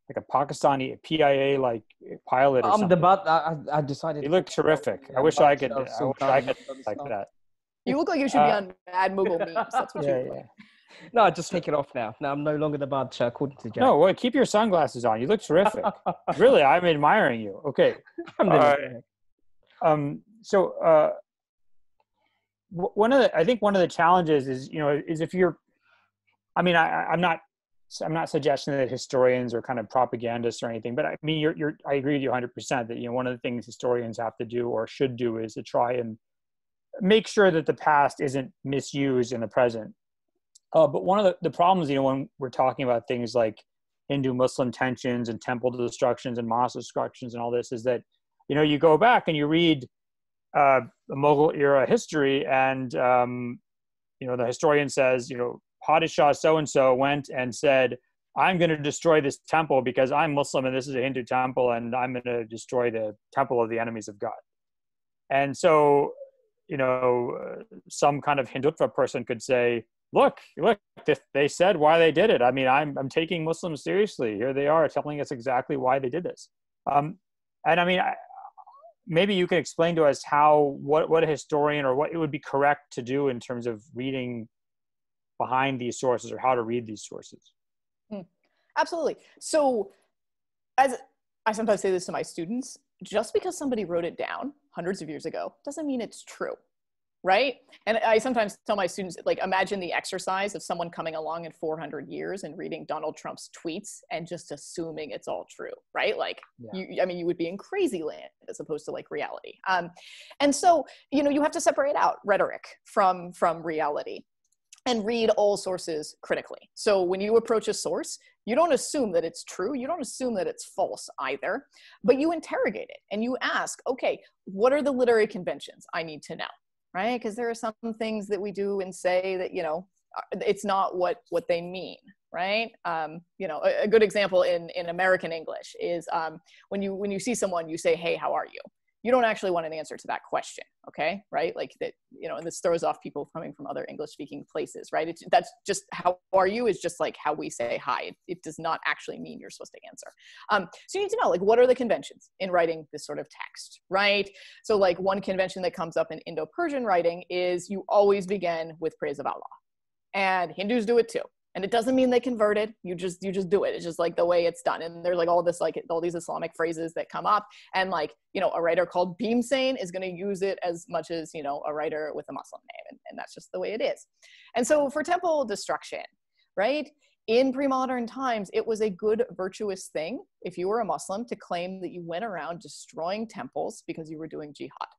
like a Pakistani PIA like pilot. Or I'm something. about. I, I decided. You look terrific. I wish I could. I wish I could like that. You look like you should be on Mad Mughal memes. That's what yeah, you look yeah. like. No, I just take it off now. Now I'm no longer the Badshah, according to Jack. No, well, keep your sunglasses on. You look terrific. really, I'm admiring you. Okay. Uh, um, so, uh, one of the, I think one of the challenges is, you know, is if you're, I mean, I, I'm not, I'm not suggesting that historians are kind of propagandists or anything, but I mean, you're, you're, I agree with you 100% that, you know, one of the things historians have to do or should do is to try and make sure that the past isn't misused in the present. Uh, but one of the, the problems, you know, when we're talking about things like Hindu Muslim tensions and temple destructions and mosque destructions and all this is that, you know, you go back and you read uh, the Mughal era history and, um, you know, the historian says, you know, Padishah so and so went and said, I'm going to destroy this temple because I'm Muslim and this is a Hindu temple and I'm going to destroy the temple of the enemies of God. And so, you know, uh, some kind of Hindutva person could say, look, look, they said why they did it. I mean, I'm, I'm taking Muslims seriously. Here they are telling us exactly why they did this. Um, and I mean, I, maybe you can explain to us how, what, what a historian or what it would be correct to do in terms of reading behind these sources or how to read these sources. Hmm. Absolutely. So, as I sometimes say this to my students, just because somebody wrote it down hundreds of years ago doesn't mean it's true right and i sometimes tell my students like imagine the exercise of someone coming along in 400 years and reading donald trump's tweets and just assuming it's all true right like yeah. you i mean you would be in crazy land as opposed to like reality um, and so you know you have to separate out rhetoric from from reality and read all sources critically. So when you approach a source, you don't assume that it's true, you don't assume that it's false either, but you interrogate it and you ask, okay, what are the literary conventions I need to know? Right? Because there are some things that we do and say that, you know, it's not what what they mean right um, you know a, a, good example in in american english is um, when you when you see someone you say hey how are you you don't actually want an answer to that question okay? Right? Like that you know and this throws off people coming from other english speaking places right? It's, that's just how are you is just like how we say hi. It, it does not actually mean you're supposed to answer. Um, so you need to know like what are the conventions in writing this sort of text right? So like one convention that comes up in indo-persian writing is you always begin with praise of allah. And hindus do it too and it doesn't mean they converted. You just you just do it. It's just like the way it's done. And there's like all this like all these islamic phrases that come up. And like you know a writer called Bhimsen is going to use it as much as you know a writer with a muslim name. And, and that's just the way it is. And so for temple destruction right? In pre-modern times it was a good virtuous thing if you were a muslim to claim that you went around destroying temples because you were doing jihad.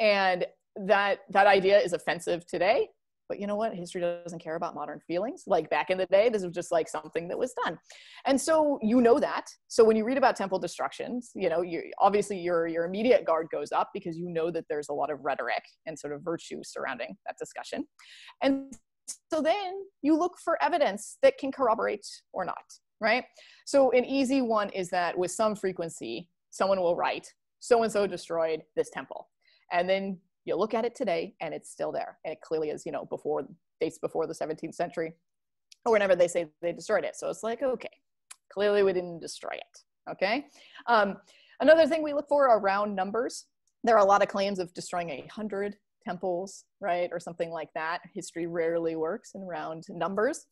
And that that idea is offensive today but you know what? History doesn't care about modern feelings. Like back in the day this was just like something that was done. And so you know that. So when you read about temple destructions you know you obviously your your immediate guard goes up because you know that there's a lot of rhetoric and sort of virtue surrounding that discussion. And so then you look for evidence that can corroborate or not right? So an easy one is that with some frequency someone will write so and so destroyed this temple. And then you look at it today and it's still there. And it clearly is you know before dates before the 17th century or whenever they say they destroyed it. So it's like okay clearly we didn't destroy it okay? Um, another thing we look for are round numbers. There are a lot of claims of destroying a hundred temples right or something like that. History rarely works in round numbers.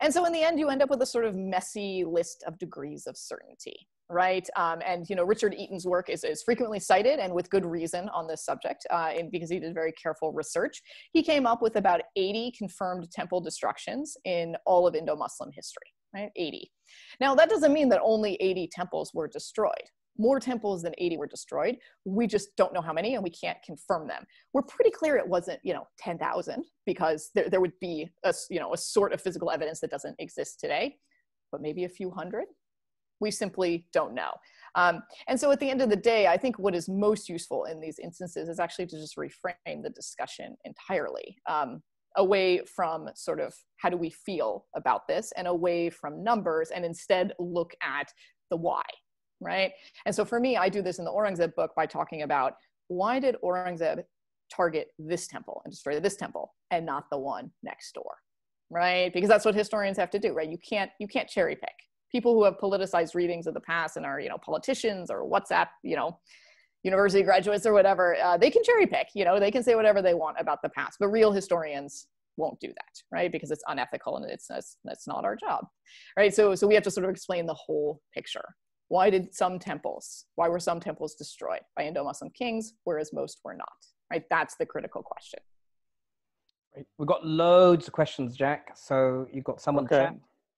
And so in the end you end up with a sort of messy list of degrees of certainty right? Um, and you know, Richard Eaton's work is, is frequently cited and with good reason on this subject, uh, because he did very careful research. He came up with about 80 confirmed temple destructions in all of Indo-Muslim history, right? 80. Now that doesn't mean that only 80 temples were destroyed. More temples than 80 were destroyed. We just don't know how many and we can't confirm them. We're pretty clear it wasn't, you know, 10,000 because there, there would be a, you know, a sort of physical evidence that doesn't exist today, but maybe a few hundred we simply don't know. Um, and so at the end of the day, I think what is most useful in these instances is actually to just reframe the discussion entirely um, away from sort of how do we feel about this and away from numbers and instead look at the why, right? And so for me, I do this in the Aurangzeb book by talking about why did Aurangzeb target this temple and destroy this temple and not the one next door, right? Because that's what historians have to do, right? You can't you can't cherry pick people who have politicized readings of the past and are you know politicians or whatsapp you know university graduates or whatever uh, they can cherry pick you know they can say whatever they want about the past but real historians won't do that right? Because it's unethical and it's that's, that's not our job right? So so we have to sort of explain the whole picture. Why did some temples why were some temples destroyed by indo-muslim kings whereas most were not right? That's the critical question. We've got loads of questions jack. So you've got someone okay. chat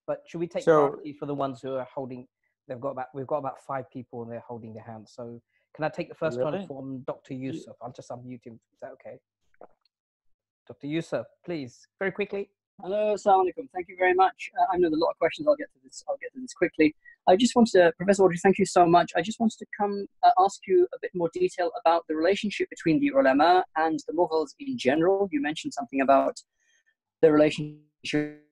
but should we take so, priority for the ones who are holding? They've got about we've got about five people and they're holding their hands. So can I take the first really? one from Dr. Yusuf? I'll just unmute him. Is that okay? Dr. Yusuf, please, very quickly. Hello, assalamu alaikum. Thank you very much. Uh, I know there's a lot of questions. I'll get to this. I'll get to this quickly. I just wanted to, Professor Audrey, thank you so much. I just wanted to come uh, ask you a bit more detail about the relationship between the ulama and the Mughals in general. You mentioned something about the relationship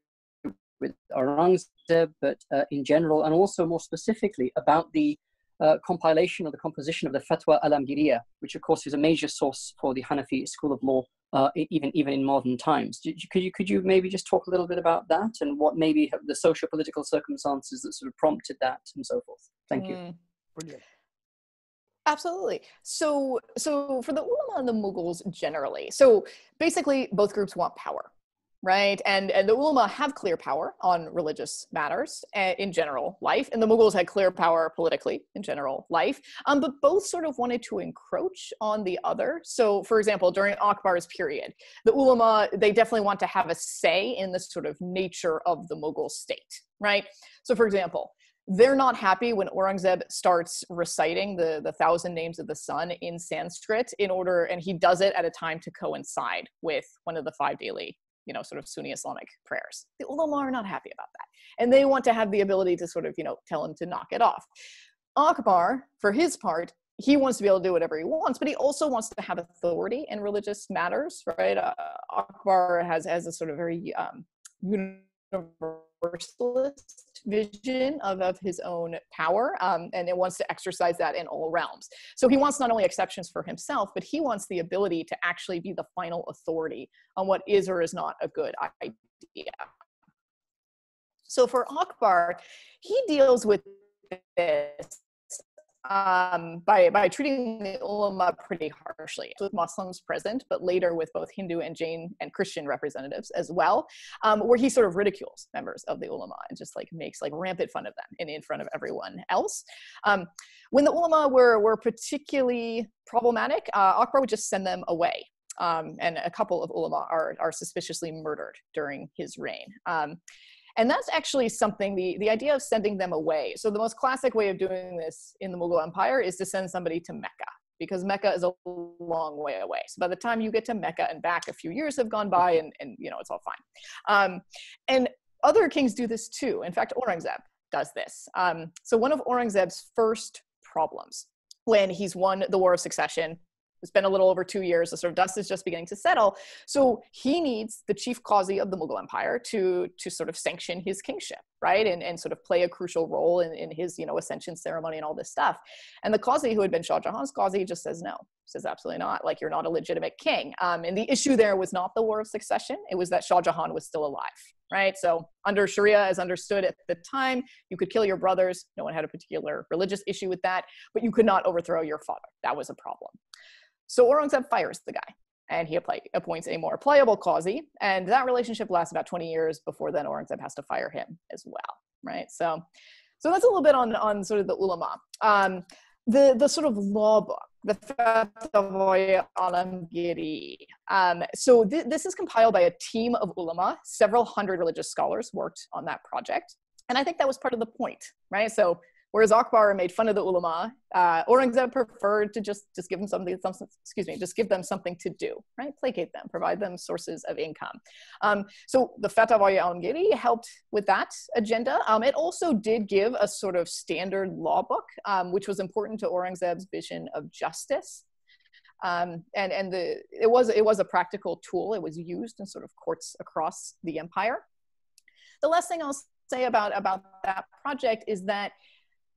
with Aurangzeb, but uh, in general, and also more specifically about the uh, compilation or the composition of the Fatawa al-Alamgiriyya, which of course is a major source for the Hanafi school of law uh, even even in modern times. Could you could you maybe just talk a little bit about that and what maybe the social political circumstances that sort of prompted that and so forth? Thank mm. you. Brilliant. Absolutely. So, so for the ulama and the Mughals generally, so basically both groups want power right? And, and the ulama have clear power on religious matters eh, in general life, and the Mughals had clear power politically in general life, um, but both sort of wanted to encroach on the other. So, for example, during Akbar's period, the ulama, they definitely want to have a say in the sort of nature of the Mughal state, right? So, for example, they're not happy when Aurangzeb starts reciting the, the thousand names of the sun in Sanskrit in order, and he does it at a time to coincide with one of the five daily you know, sort of Sunni Islamic prayers. The ulama are not happy about that. And they want to have the ability to sort of, you know, tell him to knock it off. Akbar, for his part, he wants to be able to do whatever he wants, but he also wants to have authority in religious matters, right? Uh, Akbar has, has a sort of very um, universalist vision of, of his own power um, and it wants to exercise that in all realms. So he wants not only exceptions for himself but he wants the ability to actually be the final authority on what is or is not a good idea. So for akbar he deals with this um, by, by treating the ulama pretty harshly with Muslims present, but later with both Hindu and Jain and Christian representatives as well, um, where he sort of ridicules members of the ulama and just like makes like rampant fun of them in, in front of everyone else. Um, when the ulama were, were particularly problematic, uh, Akbar would just send them away. Um, and a couple of ulama are, are suspiciously murdered during his reign. Um, and that's actually something, the, the idea of sending them away. So the most classic way of doing this in the Mughal Empire is to send somebody to Mecca because Mecca is a long way away. So by the time you get to Mecca and back, a few years have gone by and, and you know, it's all fine. Um, and other kings do this too. In fact, Aurangzeb does this. Um, so one of Aurangzeb's first problems when he's won the War of Succession it's been a little over two years. The sort of dust is just beginning to settle. So he needs the chief qazi of the Mughal Empire to to sort of sanction his kingship, right? And, and sort of play a crucial role in, in his, you know, ascension ceremony and all this stuff. And the qazi who had been Shah Jahan's qazi just says no, says absolutely not. Like you're not a legitimate king. Um, and the issue there was not the war of succession. It was that Shah Jahan was still alive, right? So under Sharia, as understood at the time, you could kill your brothers. No one had a particular religious issue with that, but you could not overthrow your father. That was a problem. So Aurangzeb fires the guy and he appoints a more pliable Qazi. And that relationship lasts about 20 years before then Aurangzeb has to fire him as well, right? So, so that's a little bit on, on sort of the ulama. Um, the, the sort of law book, the Fatawa-i Alamgiri. Um, so th- this is compiled by a team of ulama. Several hundred religious scholars worked on that project. And I think that was part of the point, right? So Whereas Akbar made fun of the ulama, uh, Aurangzeb preferred to just just give them something, some, excuse me, just give them something to do, right? Placate them, provide them sources of income. Um, so the Fatawa-i Alamgiri helped with that agenda. Um, it also did give a sort of standard law book, um, which was important to Aurangzeb's vision of justice. Um, and and the it was it was a practical tool. It was used in sort of courts across the empire. The last thing I'll say about about that project is that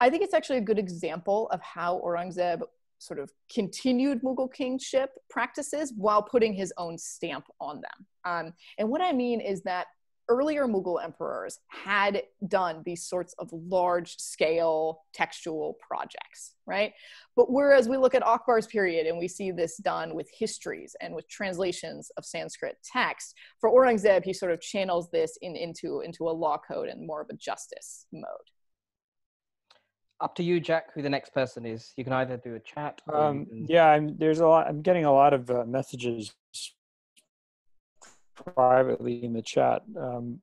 I think it's actually a good example of how Aurangzeb sort of continued Mughal kingship practices while putting his own stamp on them. Um, and what I mean is that earlier Mughal emperors had done these sorts of large scale textual projects, right? But whereas we look at Akbar's period and we see this done with histories and with translations of Sanskrit text, for Aurangzeb, he sort of channels this in, into, into a law code and more of a justice mode up to you, Jack, who the next person is. You can either do a chat. Um, can... Yeah, I'm, there's a lot. I'm getting a lot of uh, messages privately in the chat. Um,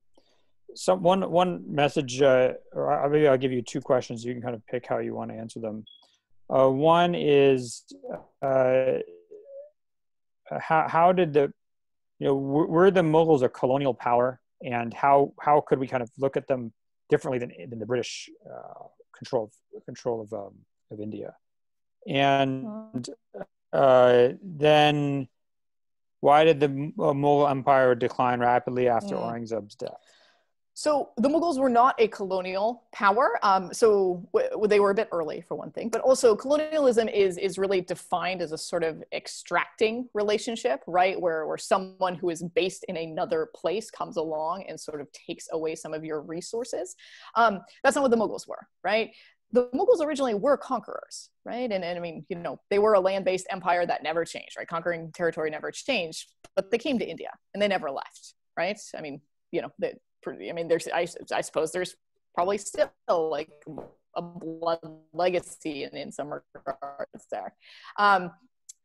some one one message, uh, or maybe I'll give you two questions. You can kind of pick how you want to answer them. Uh, one is uh, how how did the you know, were, were the Mughals a colonial power, and how how could we kind of look at them differently than than the British control control of um, of India, and uh, then why did the uh, Mughal Empire decline rapidly after mm. Aurangzeb's death? So the Mughals were not a colonial power. Um, so w- they were a bit early for one thing, but also colonialism is is really defined as a sort of extracting relationship, right? Where where someone who is based in another place comes along and sort of takes away some of your resources. Um, that's not what the Mughals were, right? The Mughals originally were conquerors, right? And, and I mean, you know, they were a land-based empire that never changed, right? Conquering territory never changed, but they came to India and they never left, right? I mean, you know, the, I mean, there's, I, I suppose there's probably still like a blood legacy in, in some regards there. Um,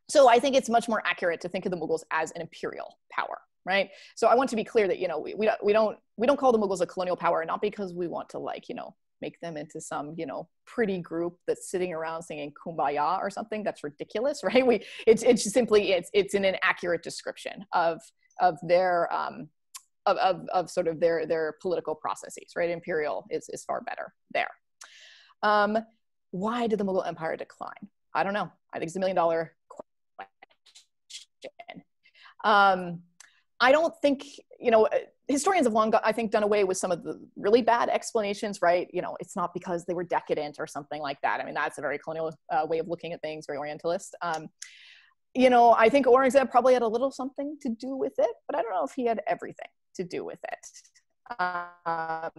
so I think it's much more accurate to think of the Mughals as an imperial power, right? So I want to be clear that you know we, we don't we don't we don't call the Mughals a colonial power not because we want to like you know make them into some you know pretty group that's sitting around singing kumbaya or something that's ridiculous right we it's it's simply it's it's an inaccurate description of of their um of, of, of sort of their, their political processes, right? Imperial is, is far better there. Um, why did the Mughal Empire decline? I don't know. I think it's a million dollar question. Um, I don't think, you know, historians have long, I think, done away with some of the really bad explanations, right? You know, it's not because they were decadent or something like that. I mean, that's a very colonial uh, way of looking at things, very Orientalist. Um, you know, I think Aurangzeb probably had a little something to do with it, but I don't know if he had everything to do with it. Um,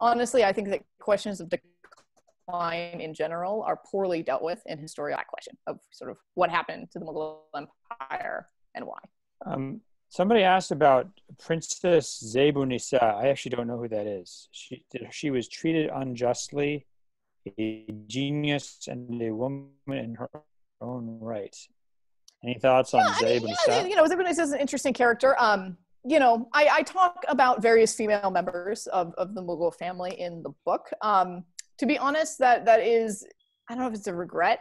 honestly, I think that questions of decline in general are poorly dealt with in historiography. question of sort of what happened to the Mughal Empire and why. Um, somebody asked about Princess Zeb-un-Nisa. I actually don't know who that is. She she was treated unjustly, a genius and a woman in her own right. Any thoughts on yeah, Zabe I mean, yeah, You know, Zabe is an interesting character. Um, you know, I, I, talk about various female members of, of the Mughal family in the book. Um, to be honest, that that is, I don't know if it's a regret.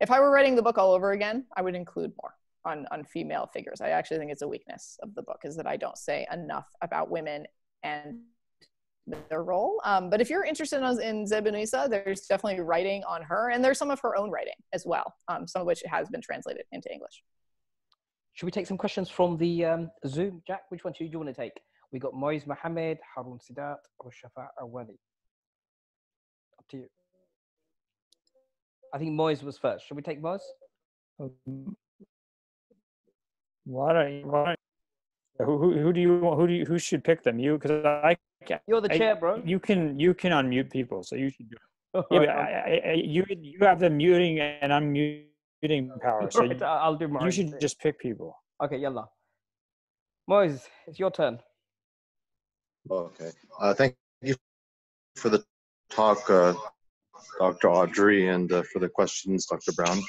If I were writing the book all over again, I would include more on, on female figures. I actually think it's a weakness of the book is that I don't say enough about women and their role. Um, but if you're interested in, in Zeb-un-Nisa, there's definitely writing on her, and there's some of her own writing as well, um, some of which has been translated into English. Should we take some questions from the um, Zoom? Jack, which one do you want to take? We got Moise Mohammed, Harun Sidat, or Shafa Awali. Up to you. I think Moise was first. Should we take Moise? Um, why don't you, why don't who, who, who do you who do you who should pick them? You because I can you're the chair, bro. You can you can unmute people, so you should do it. yeah, but I, I, you you have the muting and unmuting power, so right, you, I'll do You should just pick people. Okay, yalla. Moise, it's your turn. Okay. Uh, thank you for the talk, uh, Dr. Audrey, and uh, for the questions, Dr. Brown.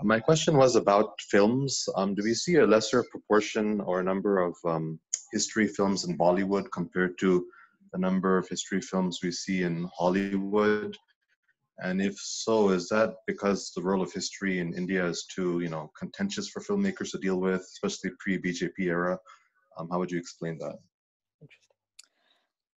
My question was about films. Um, do we see a lesser proportion or a number of um, history films in Bollywood compared to the number of history films we see in Hollywood? And if so, is that because the role of history in India is too, you know, contentious for filmmakers to deal with, especially pre-BJP era? Um, how would you explain that?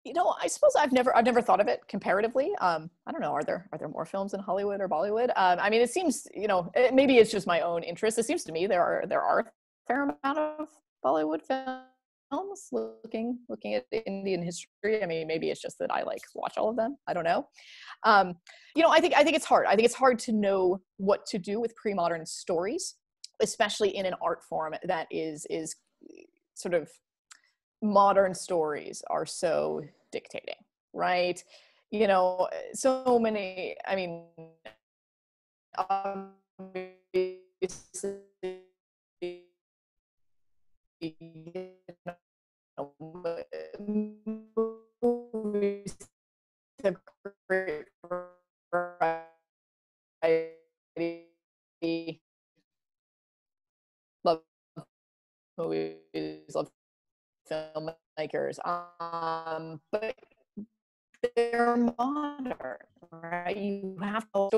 You know, I suppose I've never I've never thought of it comparatively. Um, I don't know. Are there are there more films in Hollywood or Bollywood? Um, I mean, it seems you know it, maybe it's just my own interest. It seems to me there are there are a fair amount of Bollywood films looking looking at Indian history. I mean, maybe it's just that I like watch all of them. I don't know. Um, you know, I think I think it's hard. I think it's hard to know what to do with pre-modern stories, especially in an art form that is is sort of modern stories are so dictating, right? You know, so many, I mean, obviously, you know, movies have great variety. Love movies, filmmakers, um, but they're modern, right? You have of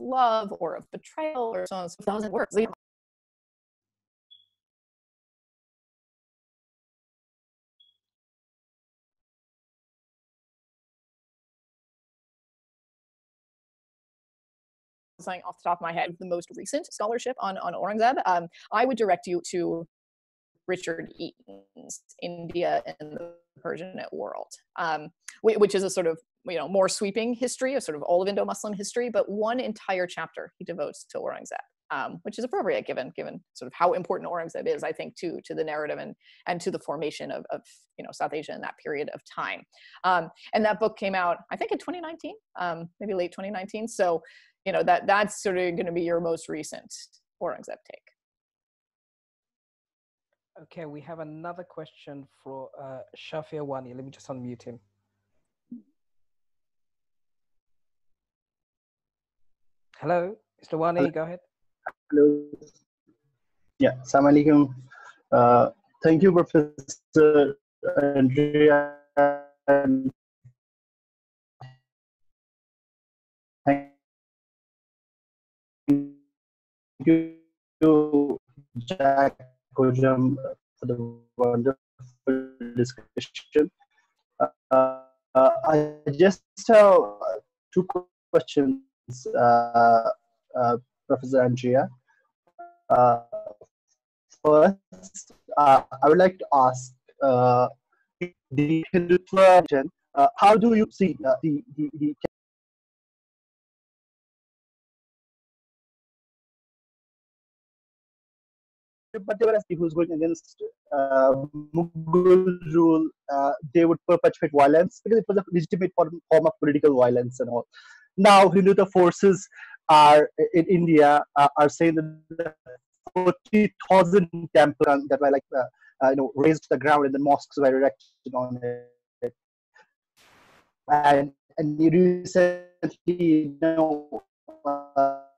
love or of betrayal or so on. So it doesn't work. So something off the top of my head, the most recent scholarship on, on Aurangzeb, um, I would direct you to Richard Eaton's India and the Persianate World, um, which is a sort of you know more sweeping history of sort of all of Indo-Muslim history, but one entire chapter he devotes to Aurangzeb. Um, which is appropriate given given sort of how important Aurangzeb is, I think, to to the narrative and and to the formation of, of you know South Asia in that period of time. Um, and that book came out, I think, in 2019, um, maybe late 2019. So, you know that that's sort of going to be your most recent Aurangzeb take. Okay, we have another question for uh, Wani. Let me just unmute him. Hello, Mr. Wani, Hello. go ahead. Hello. Yeah, Assalamu alaikum. Uh, thank you, Professor Andrea. Thank you, Jack For the wonderful discussion. Uh, uh, I just have two questions, uh, uh Professor Andrea. Uh, first, uh, I would like to ask the Hindutva, how do you see the, the, the but there were people who's going against uh, Mughal rule. Uh, they would perpetuate violence because it was a legitimate form, form of political violence and all. Now, Hindutva forces are in India uh, are saying that 40,000 temples that were like uh, uh, you know raised to the ground and the mosques were erected on it. And and recently, you know,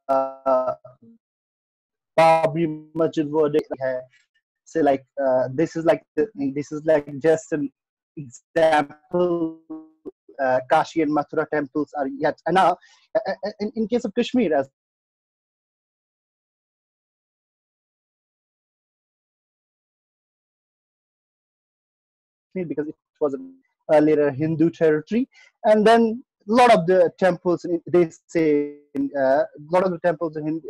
uh, Babri Masjid verdict hai. Say like uh, this is like this is like just an example. Uh, Kashi and Mathura temples are yet and now uh, uh, in, in case of Kashmir as because it was earlier Hindu territory, and then a lot of the temples they say uh, a lot of the temples in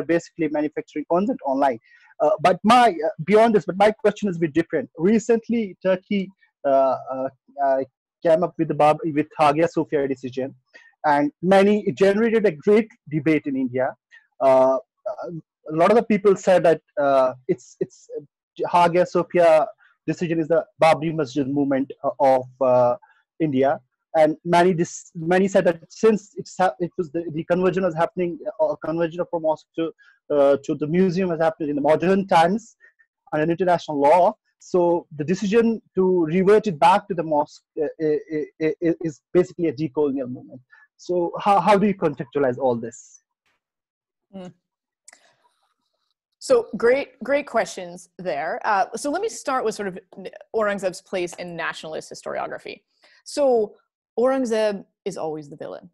are basically manufacturing content online. Uh, but my uh, beyond this, but my question is a bit different. Recently, Turkey uh, uh, came up with the Bab with Hagia Sophia decision, and many it generated a great debate in India. A lot of the people said that it's it's Hagia Sophia decision is the Babri Masjid movement of India, and many this many said that since it's it was the, the conversion was happening or conversion from mosque to uh, to the museum has happened in the modern times and international law so the decision to revert it back to the mosque uh, is basically a decolonial movement so how, how do you contextualize all this mm. So great, great questions there. Uh, so let me start with sort of Aurangzeb's place in nationalist historiography. So Aurangzeb is always the villain,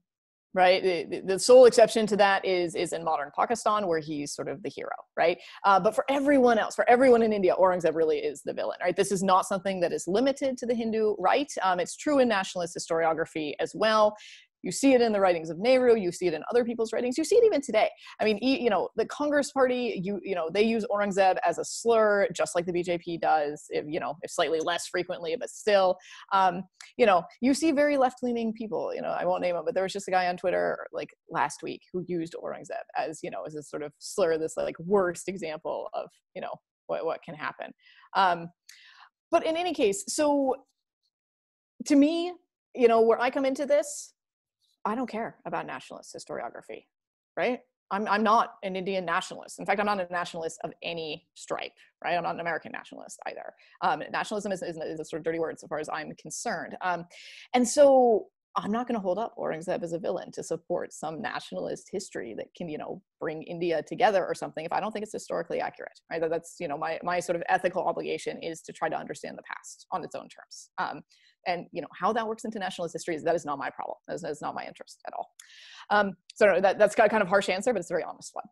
right? The, the, sole exception to that is is in modern Pakistan, where he's sort of the hero, right? Uh, but for everyone else, for everyone in India, Aurangzeb really is the villain, right? This is not something that is limited to the Hindu right. Um, it's true in nationalist historiography as well. You see it in the writings of Nehru. You see it in other people's writings. You see it even today. I mean, you know, the Congress Party, you you know, they use Aurangzeb as a slur, just like the BJP does. If, you know, if slightly less frequently, but still, um, you know, you see very left-leaning people. You know, I won't name them, but there was just a guy on Twitter like last week who used Aurangzeb as you know as a sort of slur, this like worst example of you know what what can happen. Um, but in any case, so to me, you know, where I come into this, I don't care about nationalist historiography, right? I'm, I'm not an Indian nationalist. In fact, I'm not a nationalist of any stripe, right? I'm not an American nationalist either. Um, nationalism is, is, is, a sort of dirty word so far as I'm concerned. Um, and so I'm not going to hold up Aurangzeb as a villain to support some nationalist history that can, you know, bring India together or something if I don't think it's historically accurate, right? That's, you know, my, my sort of ethical obligation is to try to understand the past on its own terms. Um, and you know how that works into nationalist history is that is not my problem that is, that is not my interest at all um, so that, that's got kind of harsh answer but it's a very honest one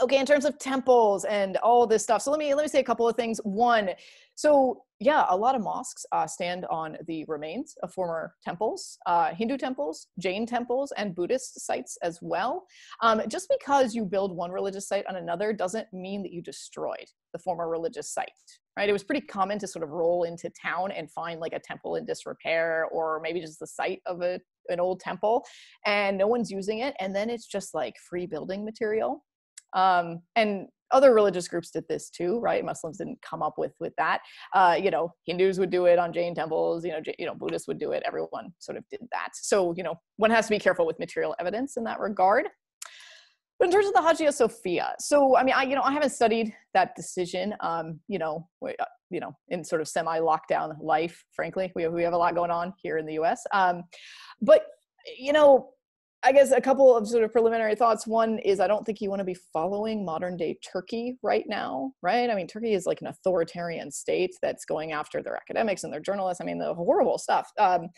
okay in terms of temples and all this stuff so let me let me say a couple of things one so yeah, a lot of mosques uh, stand on the remains of former temples, uh, Hindu temples, Jain temples, and Buddhist sites as well. Um, just because you build one religious site on another doesn't mean that you destroyed the former religious site, right? It was pretty common to sort of roll into town and find like a temple in disrepair or maybe just the site of a, an old temple and no one's using it. And then it's just like free building material. Um, and other religious groups did this too, right? Muslims didn't come up with with that. Uh, you know, Hindus would do it on Jain temples. You know, J- you know, Buddhists would do it. Everyone sort of did that. So you know, one has to be careful with material evidence in that regard. But in terms of the Hagia Sophia, so I mean, I you know, I haven't studied that decision. Um, you know, uh, you know, in sort of semi-lockdown life, frankly, we have, we have a lot going on here in the U.S. Um, but you know, I guess a couple of sort of preliminary thoughts. One is I don't think you want to be following modern day Turkey right now, right? I mean, Turkey is like an authoritarian state that's going after their academics and their journalists. I mean, the horrible stuff. Um,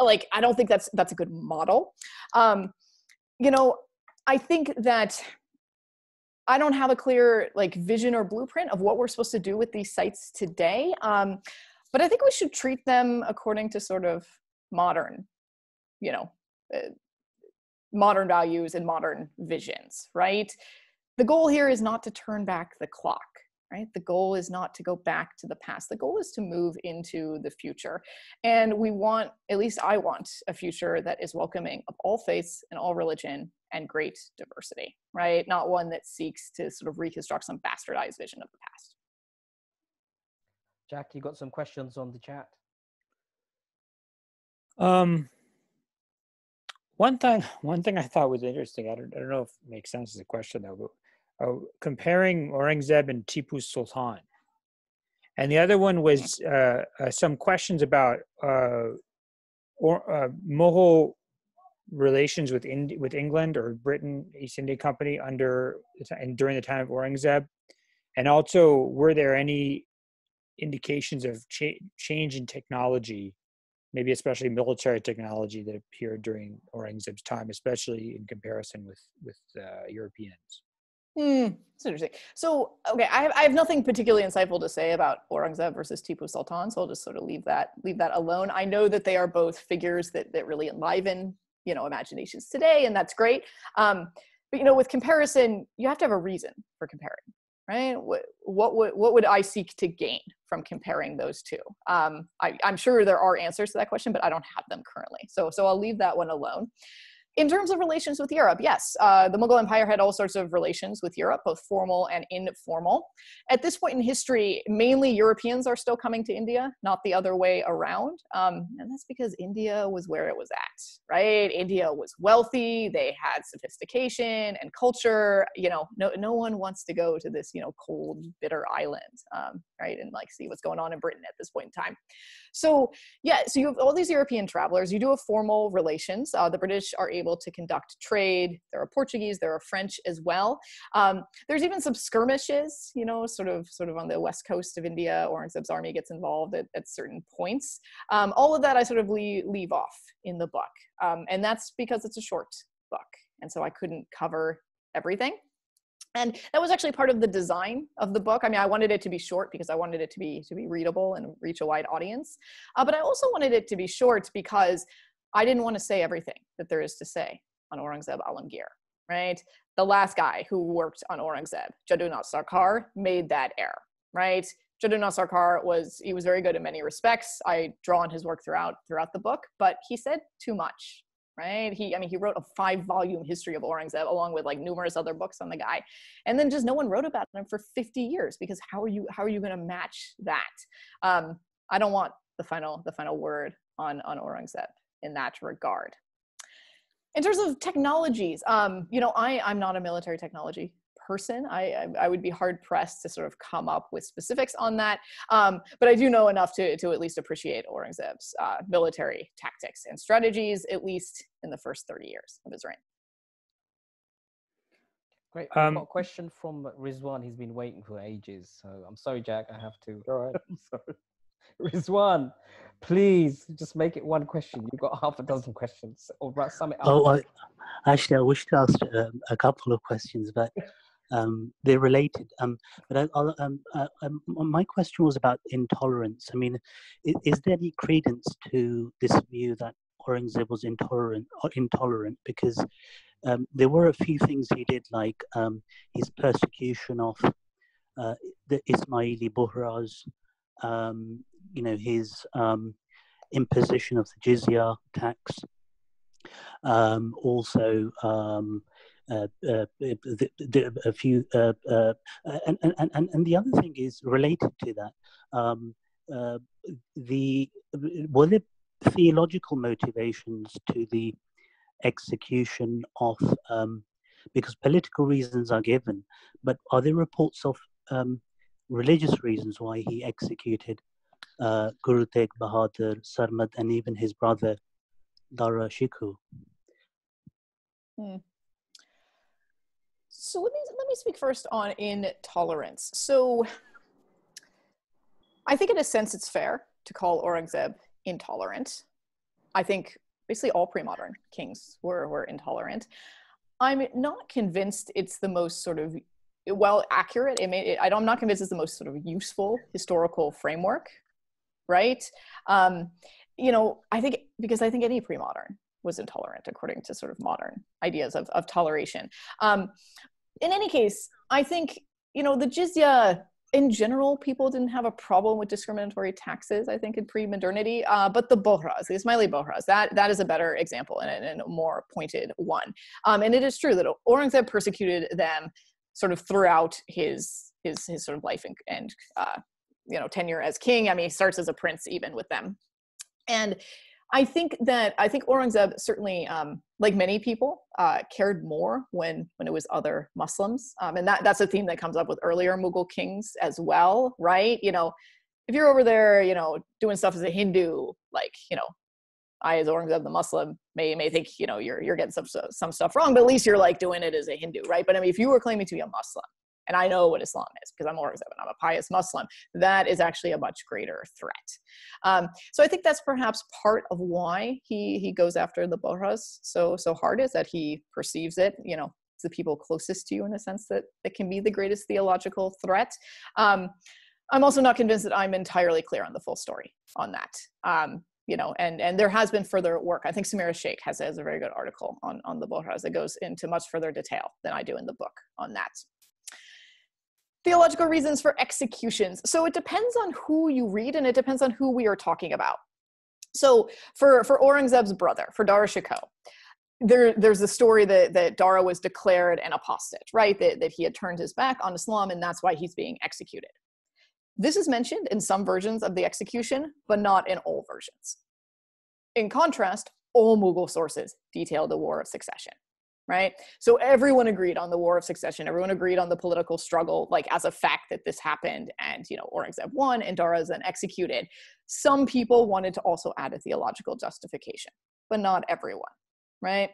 like, I don't think that's that's a good model. Um, you know, I think that I don't have a clear like vision or blueprint of what we're supposed to do with these sites today. Um, but I think we should treat them according to sort of modern, you know, uh, modern values and modern visions, right? The goal here is not to turn back the clock, right? The goal is not to go back to the past. The goal is to move into the future. And we want, at least I want, a future that is welcoming of all faiths and all religion and great diversity, right? Not one that seeks to sort of reconstruct some bastardized vision of the past. Jack, you got some questions on the chat? Um, one thing, one thing I thought was interesting. I don't, I don't know if it makes sense as a question though, but uh, comparing Aurangzeb and Tipu Sultan, and the other one was uh, uh, some questions about uh, or, uh, relations with Indi- with England or Britain East India Company under and during the time of Aurangzeb, and also were there any indications of cha- change in technology maybe especially military technology that appeared during Aurangzeb's time, especially in comparison with with uh, Europeans. Hmm, that's interesting. So, okay, I have, I have nothing particularly insightful to say about Aurangzeb versus Tipu Sultan, so I'll just sort of leave that leave that alone. I know that they are both figures that that really enliven you know imaginations today, and that's great. Um, but you know, with comparison, you have to have a reason for comparing right? What, what would what would I seek to gain from comparing those two? Um, I, I'm sure there are answers to that question, but I don't have them currently. So so I'll leave that one alone. In terms of relations with Europe, yes, uh, the Mughal Empire had all sorts of relations with Europe, both formal and informal. At this point in history, mainly Europeans are still coming to India, not the other way around. Um, and that's because India was where it was at, right? India was wealthy, they had sophistication and culture. You know, no, no one wants to go to this, you know, cold, bitter island, um, right? And like see what's going on in Britain at this point in time. So, yeah, so you have all these European travelers, you do have formal relations. Uh, the British are able to conduct trade. There are Portuguese, there are French as well. Um, there's even some skirmishes, you know, sort of sort of on the west coast of India. Aurangzeb's army gets involved at, at certain points. Um, all of that I sort of leave, leave off in the book. Um, and that's because it's a short book. And so I couldn't cover everything and that was actually part of the design of the book i mean i wanted it to be short because i wanted it to be to be readable and reach a wide audience uh, but i also wanted it to be short because I didn't want to say everything that there is to say on Aurangzeb Alamgir, right? The last guy who worked on Aurangzeb, Jadunath Sarkar, made that error, right? Jadunath Sarkar was he was very good in many respects. I draw on his work throughout throughout the book, but he said too much, right? He I mean he wrote a five volume history of Aurangzeb along with like numerous other books on the guy, and then just no one wrote about him for 50 years because how are you how are you going to match that? Um, I don't want the final the final word on on Aurangzeb in that regard. In terms of technologies, um, you know, I, I'm not a military technology person. I, I, would be hard pressed to sort of come up with specifics on that. Um, but I do know enough to, to at least appreciate Aurangzeb's uh, military tactics and strategies, at least in the first 30 years of his reign. Great. Um, got a question from Rizwan. He's been waiting for ages. So I'm sorry, Jack. I have to. All right. I'm sorry. Rizwan, please just make it one question. You've got half a dozen questions, or sum it up. Oh, I, actually, I wish to ask um, a couple of questions, but um, they're related. Um, but I, um, uh, um, my question was about intolerance. I mean, is, is, there any credence to this view that Aurangzeb was intolerant? Uh, intolerant because um, there were a few things he did, like his persecution of uh, the Ismaili Bohras, you know, his imposition of the jizya tax. also, uh, uh, the, the, a few, uh, uh, and, and, and, and the other thing is related to that. Um, uh, the were there theological motivations to the execution of um, because political reasons are given, but are there reports of um, religious reasons why he executed uh, Guru Tegh Bahadur, Sarmad, and even his brother Dara Shikoh? Hmm. So let me let me speak first on intolerance. So I think in a sense it's fair to call Aurangzeb intolerant. I think basically all pre-modern kings were were intolerant. I'm not convinced it's the most sort of well accurate. It may, it, I'm not convinced it's the most sort of useful historical framework, right? Um, you know, I think because I think any pre-modern was intolerant according to sort of modern ideas of, of toleration. Um, in any case, I think, you know, the jizya in general, people didn't have a problem with discriminatory taxes, I think, in pre-modernity. Uh, but the bohras, the Ismaili bohras, that, that is a better example and, and a more pointed one. Um, and it is true that Aurangzeb persecuted them sort of throughout his, his, his sort of life and, and uh, you know, tenure as king. I mean, he starts as a prince even with them. And I think that I think Aurangzeb certainly, um, like many people, uh, cared more when when it was other Muslims, um, and that that's a theme that comes up with earlier Mughal kings as well, right? You know, if you're over there, you know, doing stuff as a Hindu, like you know, I as Aurangzeb the Muslim may may think you know you're you're getting some some stuff wrong, but at least you're like doing it as a Hindu, right? But I mean, if you were claiming to be a Muslim, and I know what Islam is because I'm Aurangzeb and I'm a pious Muslim, that is actually a much greater threat. Um, so I think that's perhaps part of why he he goes after the Bohras so so hard is that he perceives it, you know, it's the people closest to you in a sense that that can be the greatest theological threat. Um, I'm also not convinced that I'm entirely clear on the full story on that. Um, you know, and and there has been further work. I think Samira Sheikh has, has a very good article on on the Bohras that goes into much further detail than I do in the book on that theological reasons for executions. So it depends on who you read and it depends on who we are talking about. So for, for Aurangzeb's brother, for Dara Shikoh, there, there's a story that, that Dara was declared an apostate, right? That, that he had turned his back on Islam and that's why he's being executed. This is mentioned in some versions of the execution, but not in all versions. In contrast, all Mughal sources detail the War of Succession right? So everyone agreed on the War of Succession. Everyone agreed on the political struggle, like as a fact that this happened, and you know Aurangzeb won and Dara then executed. Some people wanted to also add a theological justification, but not everyone, right?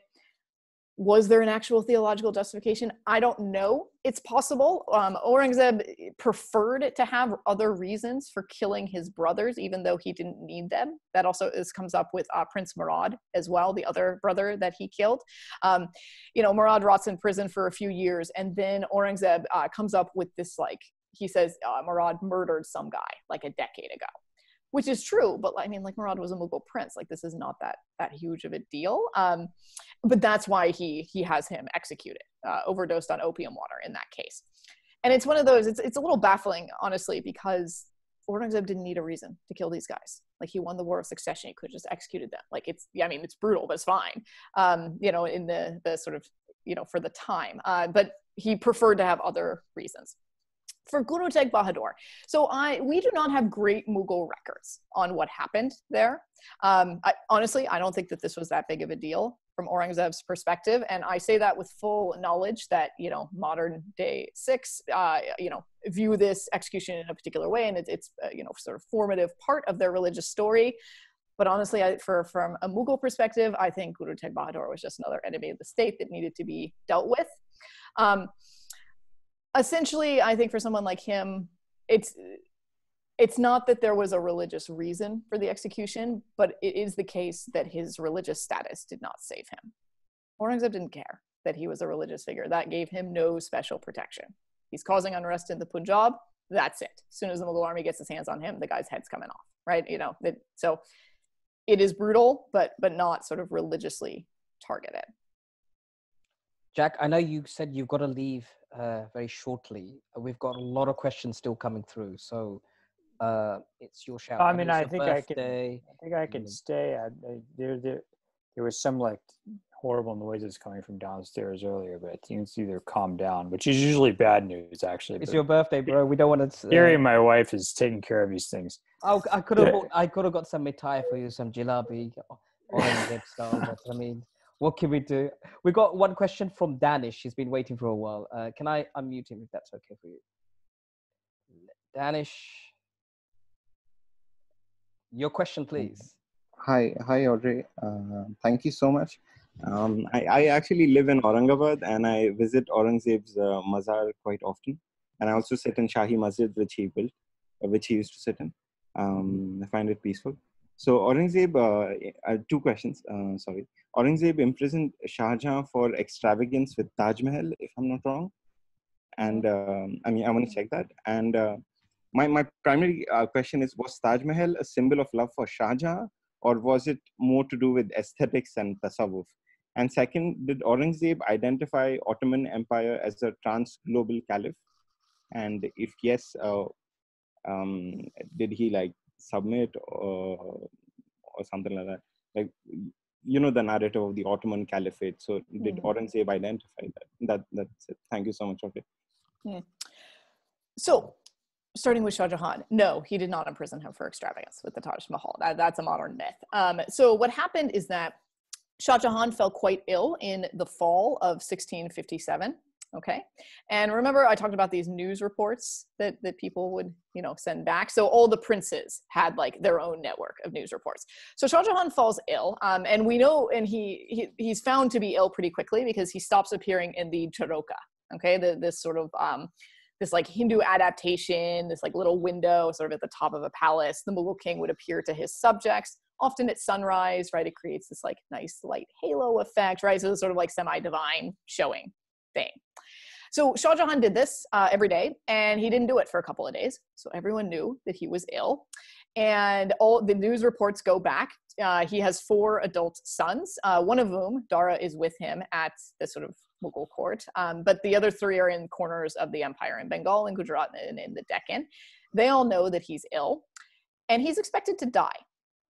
Was there an actual theological justification? I don't know. It's possible. Um, Aurangzeb preferred to have other reasons for killing his brothers, even though he didn't need them. That also is, comes up with uh, Prince Murad as well, the other brother that he killed. Um, you know, Murad rots in prison for a few years, and then Aurangzeb uh, comes up with this like he says uh, Murad murdered some guy like a decade ago which is true but i mean like murad was a mughal prince like this is not that that huge of a deal um, but that's why he he has him executed uh, overdosed on opium water in that case and it's one of those it's, it's a little baffling honestly because Aurangzeb didn't need a reason to kill these guys. Like he won the war of succession, he could have just executed them. Like it's, yeah, I mean, it's brutal, but it's fine. Um, you know, in the the sort of, you know, for the time. Uh, but he preferred to have other reasons for Guru Tegh Bahadur. So I, we do not have great Mughal records on what happened there. Um, I, honestly, I don't think that this was that big of a deal from Aurangzeb's perspective, and I say that with full knowledge that you know modern day Sikhs, uh, you know, view this execution in a particular way, and it's, it's uh, you know sort of formative part of their religious story. But honestly, I, for from a Mughal perspective, I think Guru Tegh Bahadur was just another enemy of the state that needed to be dealt with. Um, essentially i think for someone like him it's it's not that there was a religious reason for the execution but it is the case that his religious status did not save him aurangzeb didn't care that he was a religious figure. That gave him no special protection. He's causing unrest in the Punjab. That's it. As soon as the Mughal army gets his hands on him, the guy's head's coming off, right? You know, it, so it is brutal, but but not sort of religiously targeted. Jack, I know you said you've got to leave uh, very shortly. We've got a lot of questions still coming through, so uh, it's your shout. I mean, I think I can. I think I can Mm. stay. I, I, there, there, there was some like horrible noises coming from downstairs earlier, but it seems to either calm down, which is usually bad news, actually. It's your birthday, bro. We don't want to. Gary, my wife, is taking care of these things. I, I could have Yeah. I could have got some mitai for you, some jalebi, o- orange style. I mean, what can we do? We got one question from Danish. He's been waiting for a while. Uh, can I unmute him if that's okay for you? Danish, your question, please. Hi, hi, Audrey. Uh, thank you so much. Um, I, I actually live in Aurangabad and I visit Aurangzeb's uh, mazar quite often. And I also sit in Shahi Masjid, which he built, uh, which he used to sit in. Um, I find it peaceful. So Aurangzeb, uh, two questions, uh, sorry. Aurangzeb imprisoned Shah Jahan for extravagance with Taj Mahal, if I'm not wrong. And um, I mean, I want to check that. And uh, my, my primary uh, question is, was Taj Mahal a symbol of love for Shah Jahan or was it more to do with aesthetics and tasawwuf? And second, did Aurangzeb identify Ottoman Empire as a trans-global caliph? And if yes, uh, um, did he like submit or, or something like that? Like, you know, the narrative of the Ottoman Caliphate. So did Mhm. Aurangzeb identify that? That that's it. Thank you so much. Okay. So, starting with Shah Jahan, no, he did not imprison him for extravagance with the Taj Mahal. That, that's a modern myth. Um, so, what happened is that Shah Jahan fell quite ill in the fall of 1657. Okay. And remember, I talked about these news reports that, that people would, you know, send back. So all the princes had like their own network of news reports. So Shah Jahan falls ill. Um, and we know, and he, he he's found to be ill pretty quickly because he stops appearing in the Jharokha. Okay. The, this sort of, um, this like Hindu adaptation, this like little window sort of at the top of a palace. The Mughal king would appear to his subjects, often at sunrise, right? It creates this like nice light halo effect, right? So it's sort of like semi-divine showing thing. So Shah Jahan did this uh, every day, and he didn't do it for a couple of days. So everyone knew that he was ill, and all the news reports go back. Uh, he has four adult sons, uh, one of whom Dara is with him at the sort of Mughal court, um, but the other three are in corners of the empire in Bengal and Gujarat and in the Deccan. They all know that he's ill, and he's expected to die.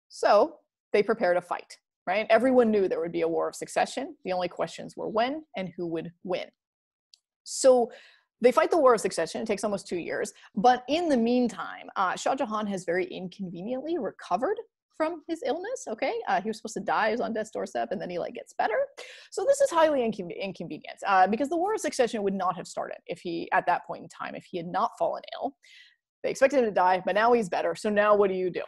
So they prepare to fight. Right? Everyone knew there would be a war of succession. The only questions were when and who would win. So they fight the war of succession. It takes almost two years. But in the meantime, uh, Shah Jahan has very inconveniently recovered from his illness. Okay, uh, he was supposed to die. He was on death's doorstep, and then he like gets better. So this is highly incon- inconvenient uh, because the war of succession would not have started if he, at that point in time, if he had not fallen ill. They expected him to die, but now he's better. So now what do you do?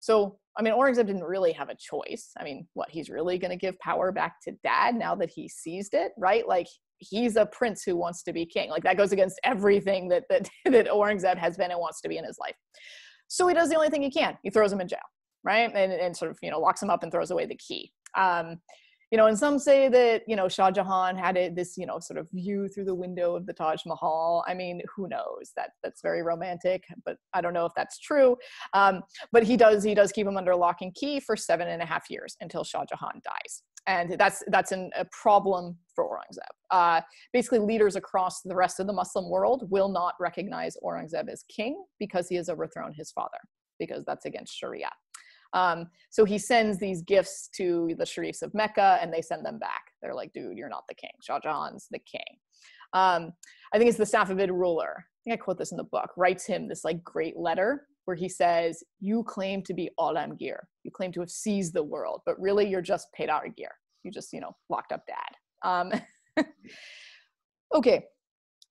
So I mean, Aurangzeb didn't really have a choice. I mean, what he's really going to give power back to dad now that he seized it, right? Like he's a prince who wants to be king. Like that goes against everything that that that Aurangzeb has been and wants to be in his life. So he does the only thing he can. He throws him in jail, right? And and sort of you know locks him up and throws away the key. Um, you know, and some say that you know Shah Jahan had this you know sort of view through the window of the Taj Mahal. I mean, who knows? That that's very romantic, but I don't know if that's true. Um, but he does he does keep him under lock and key for seven and a half years until Shah Jahan dies and that's that's an, a problem for Aurangzeb. Uh, basically, leaders across the rest of the Muslim world will not recognize Aurangzeb as king because he has overthrown his father, because that's against Sharia. Um, so he sends these gifts to the sharifs of Mecca, and they send them back. They're like, "Dude, you're not the king. Shah Jahan's the king." Um, I think it's the Safavid ruler. I think I quote this in the book. Writes him this like great letter where he says, "You claim to be Alamgir. You claim to have seized the world, but really you're just Pedargir. You just, you know, locked up dad." Um, okay,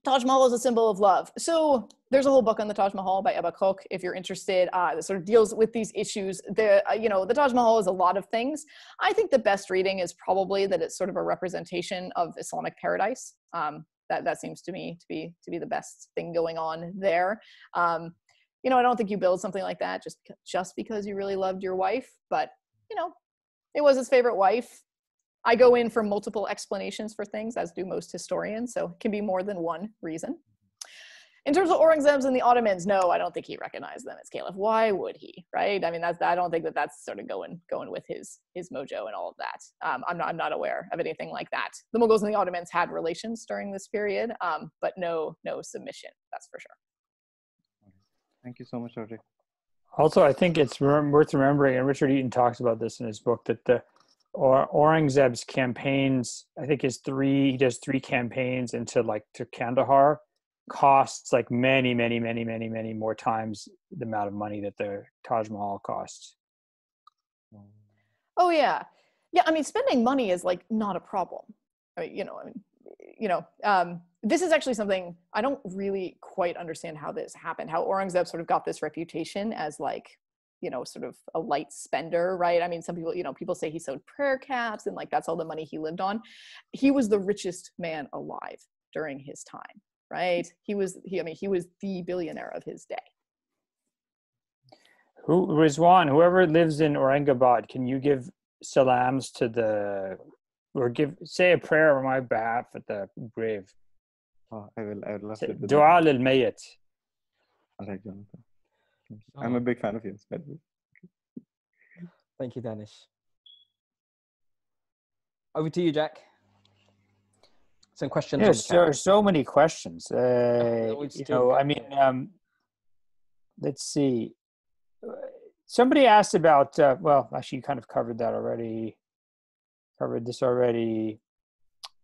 Taj Mahal is a symbol of love. So there's a whole book on the Taj Mahal by Ebba Koch, if you're interested, uh, that sort of deals with these issues. The, uh, you know, the Taj Mahal is a lot of things. I think the best reading is probably that it's sort of a representation of Islamic paradise. Um, that, that seems to me to be to be the best thing going on there. Um, you know, I don't think you build something like that just just because you really loved your wife, but you know, it was his favorite wife. I go in for multiple explanations for things, as do most historians, so it can be more than one reason. In terms of Aurangzebs and the Ottomans, no, I don't think he recognized them as caliph. Why would he, right? I mean, that's I don't think that that's sort of going going with his his mojo and all of that. Um, I'm not I'm not aware of anything like that. The Mughals and the Ottomans had relations during this period, um, but no no submission. That's for sure. Thank you so much, Audrey. Also, I think it's worth remembering, and Richard Eaton talks about this in his book, that the or Aurangzeb's campaigns, I think his three, he does three campaigns into like to Kandahar, costs like many, many, many, many, many more times the amount of money that the Taj Mahal costs. Oh yeah, yeah. I mean, spending money is like not a problem. I mean, you know, I mean, you know, um, this is actually something I don't really quite understand how this happened. How Aurangzeb sort of got this reputation as like, you know, sort of a light spender, right? I mean, some people, you know, people say he sewed prayer caps and like that's all the money he lived on. He was the richest man alive during his time right? He was he I mean he was the billionaire of his day. Who Rizwan, whoever lives in Aurangabad, can you give salams to the or give say a prayer on my behalf at the grave? Oh, I will. I would love to. Dua lil mayit. All right, Jonathan. I'm a big fan of yours. Thank you, Danish. Over to you, Jack some questions. Yes, there are so many questions. Uh, you know, I mean, um, let's see. Somebody asked about. Uh, well, actually, you kind of covered that already. Covered this already.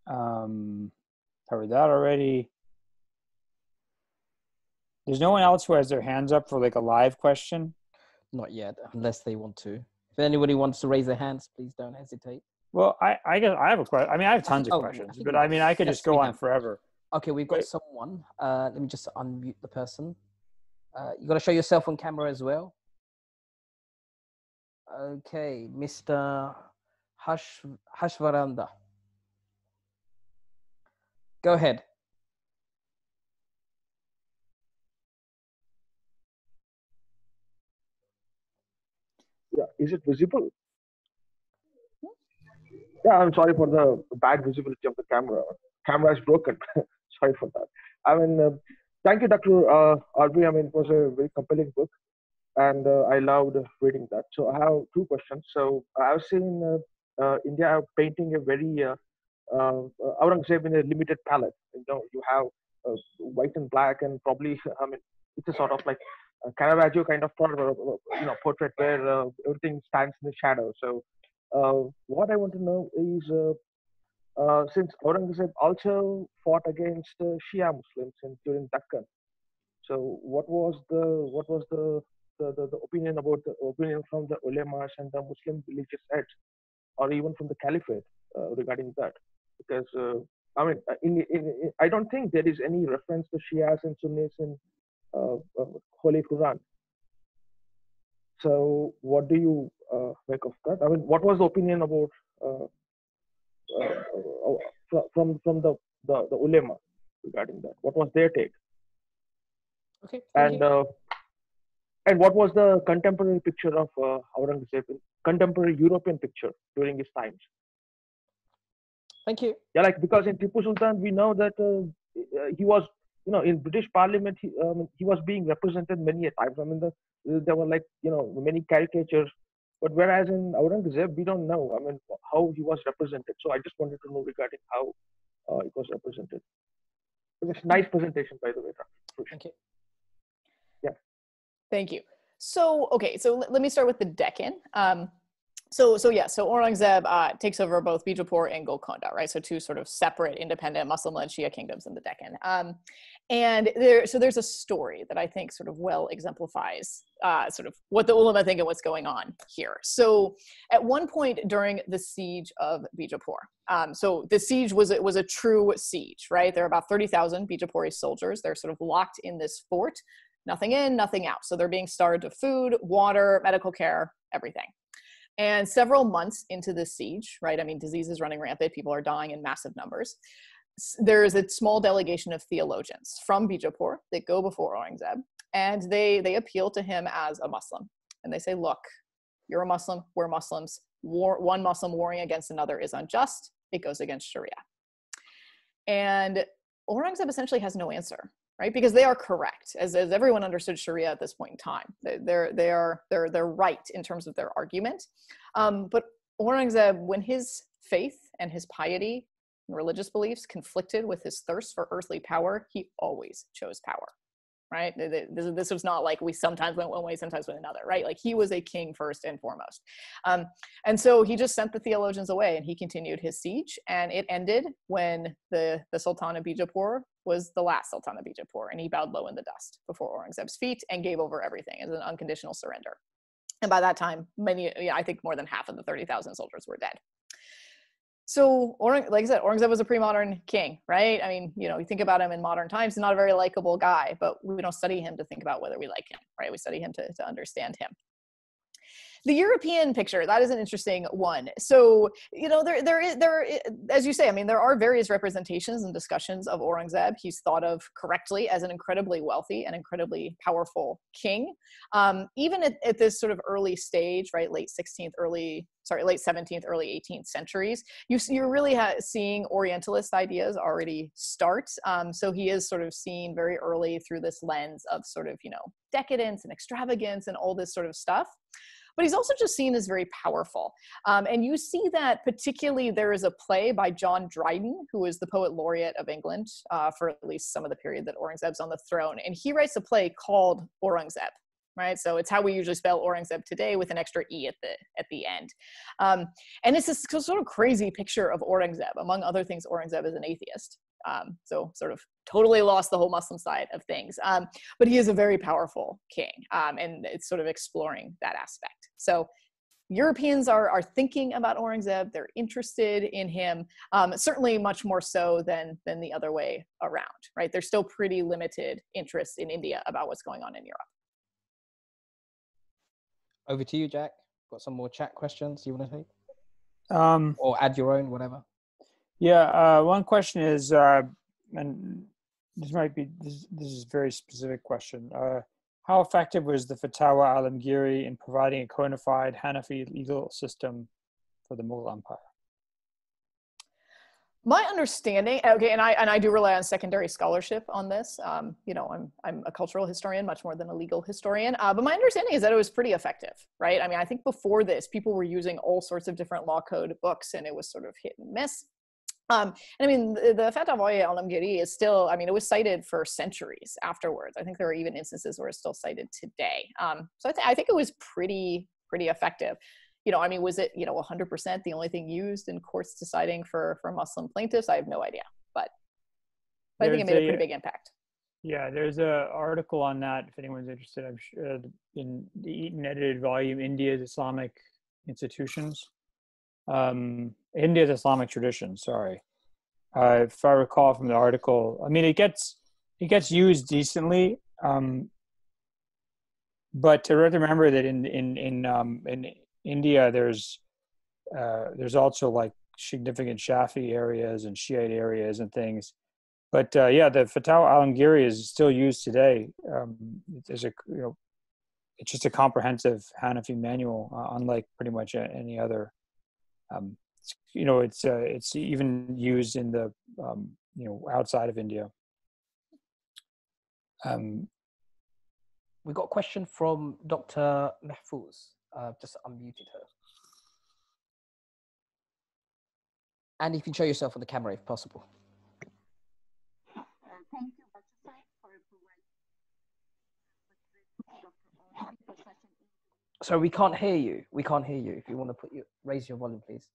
Um, covered that already. There's no one else who has their hands up for like a live question. Not yet, unless they want to. If anybody wants to raise their hands, please don't hesitate. Well, I I guess I have a question. I mean, I have tons of oh, questions, but I mean, I could just go on forever. Okay, we've got someone. Uh, let me just unmute the person. Uh, you got to show yourself on camera as well. Okay, Mr. Hash Hashvaranda. Go ahead. Yeah, is it visible? Yeah, I'm sorry for the bad visibility of the camera. Camera is broken. sorry for that. I mean, uh, thank you, Dr. Uh, Aubrey. I mean, it was a very compelling book, and uh, I loved reading that. So I have two questions. So I've seen uh, uh, India painting a very uh, uh, Aurangzeb in a limited palette. You know, you have uh, white and black, and probably, I mean, it's a sort of like a Caravaggio kind of portrait, you know, portrait where uh, everything stands in the shadow. So uh, what I want to know is uh, uh, since Aurangzeb also fought against Shia Muslims in, during Deccan, so what was the what was the the, the, the opinion about the opinion from the ulemas and the Muslim religious heads, or even from the caliphate regarding that? Because I mean, in, in, in, I don't think there is any reference to Shias and Sunnis in uh, uh, Holy Quran. So, what do you uh, make of that? I mean, what was the opinion about uh, uh, from from the, the the ulema regarding that? What was their take? Okay. And uh, and what was the contemporary picture of uh, Aurangzeb, contemporary European picture during his times? Thank you. Yeah, like because in Tipu Sultan we know that uh, he was you know, in British Parliament, he, um, he was being represented many a times. I mean, the, there were like, you know, many caricatures. But whereas in Aurangzeb, we don't know. I mean, how he was represented. So I just wanted to know regarding how uh, it was represented. It was a nice presentation, by the way. Thank you. Yeah. Thank you. So, okay, so let me start with the Deccan. Um, so so yeah so aurangzeb uh, takes over both bijapur and golconda right? So two sort of separate independent muslim-led shia kingdoms in the deccan. Um, and there so there's a story that i think sort of well exemplifies uh, sort of what the ulama think and what's going on here. So at one point during the siege of bijapur um, so the siege was it was a true siege right? There are about 30000 bijapuri soldiers. They're sort of locked in this fort. Nothing in nothing out. So they're being starved of food water medical care everything and several months into the siege, right? I mean, disease is running rampant, people are dying in massive numbers. There is a small delegation of theologians from Bijapur that go before Aurangzeb, and they, they appeal to him as a Muslim. And they say, look, you're a Muslim, we're Muslims, war, one Muslim warring against another is unjust, it goes against Sharia. And Aurangzeb essentially has no answer, right? Because they are correct, as, as everyone understood Sharia at this point in time. They, they're, they are, they're, they're right in terms of their argument. Um, but Aurangzeb, when his faith and his piety and religious beliefs conflicted with his thirst for earthly power, he always chose power right? This, this was not like we sometimes went one way, sometimes went another, right? Like he was a king first and foremost. Um, and so he just sent the theologians away and he continued his siege. And it ended when the, the Sultan of Bijapur was the last Sultan of Bijapur and he bowed low in the dust before Aurangzeb's feet and gave over everything as an unconditional surrender. And by that time, many, yeah, I think more than half of the 30,000 soldiers were dead so like I said, Aurangzeb was a pre-modern king, right? I mean, you know, you think about him in modern times, not a very likable guy, but we don't study him to think about whether we like him, right? We study him to, to understand him the European picture that is an interesting one. So you know there there is there as you say. I mean there are various representations and discussions of Aurangzeb. He's thought of correctly as an incredibly wealthy and incredibly powerful king. Um, even at, at this sort of early stage, right, late 16th, early sorry, late 17th, early 18th centuries, you, you're really ha- seeing Orientalist ideas already start. Um, so he is sort of seen very early through this lens of sort of, you know, decadence and extravagance and all this sort of stuff but he's also just seen as very powerful. Um, and you see that particularly there is a play by John Dryden, who is the poet laureate of England uh, for at least some of the period that Aurangzeb's on the throne. And he writes a play called Aurangzeb right? So it's how we usually spell Aurangzeb today with an extra e at the at the end. Um, and it's this sort of crazy picture of Aurangzeb. Among other things, Aurangzeb is an atheist. Um, so sort of totally lost the whole Muslim side of things. Um, but he is a very powerful king, um, and it's sort of exploring that aspect. So Europeans are, are thinking about Aurangzeb, they're interested in him, um, certainly much more so than, than the other way around, right? There's still pretty limited interest in India about what's going on in Europe. Over to you, Jack. Got some more chat questions you want to take? Um, or add your own, whatever. Yeah, uh, one question is, uh, and this might be this, this is a very specific question. Uh, how effective was the Fatwa Alamgiri in providing a codified Hanafi legal system for the Mughal Empire? My understanding, okay, and I and I do rely on secondary scholarship on this. Um, you know, I'm I'm a cultural historian much more than a legal historian. Uh, but my understanding is that it was pretty effective, right? I mean, I think before this, people were using all sorts of different law code books, and it was sort of hit and miss. Um, and I mean, the, the Fatwa Alamgiri is still, I mean, it was cited for centuries afterwards. I think there are even instances where it's still cited today. Um, so I, th- I think it was pretty, pretty effective. You know, I mean, was it, you know, 100% the only thing used in courts deciding for, for Muslim plaintiffs? I have no idea, but, but I think it made a, a, pretty big impact. Yeah, there's a article on that if anyone's interested. I'm sure uh, in the Eaton edited volume, India's Islamic Institutions um, India's Islamic tradition. Sorry, uh, if I recall from the article, I mean it gets it gets used decently, um, but to remember that in in in um, in India there's uh, there's also like significant Shafi areas and Shiite areas and things. But uh, yeah, the Fatwa Alamgiri is still used today. Um, there's a you know, it's just a comprehensive Hanafi manual, uh, unlike pretty much any other um, you know it's uh, it's even used in the um, you know outside of India. Um, we got a question from Dr. Mahfouz. Uh, just unmuted her. And you can show yourself on the camera if possible. Uh, thank you, So we can't hear you. We can't hear you. If you want to put your raise your volume, please.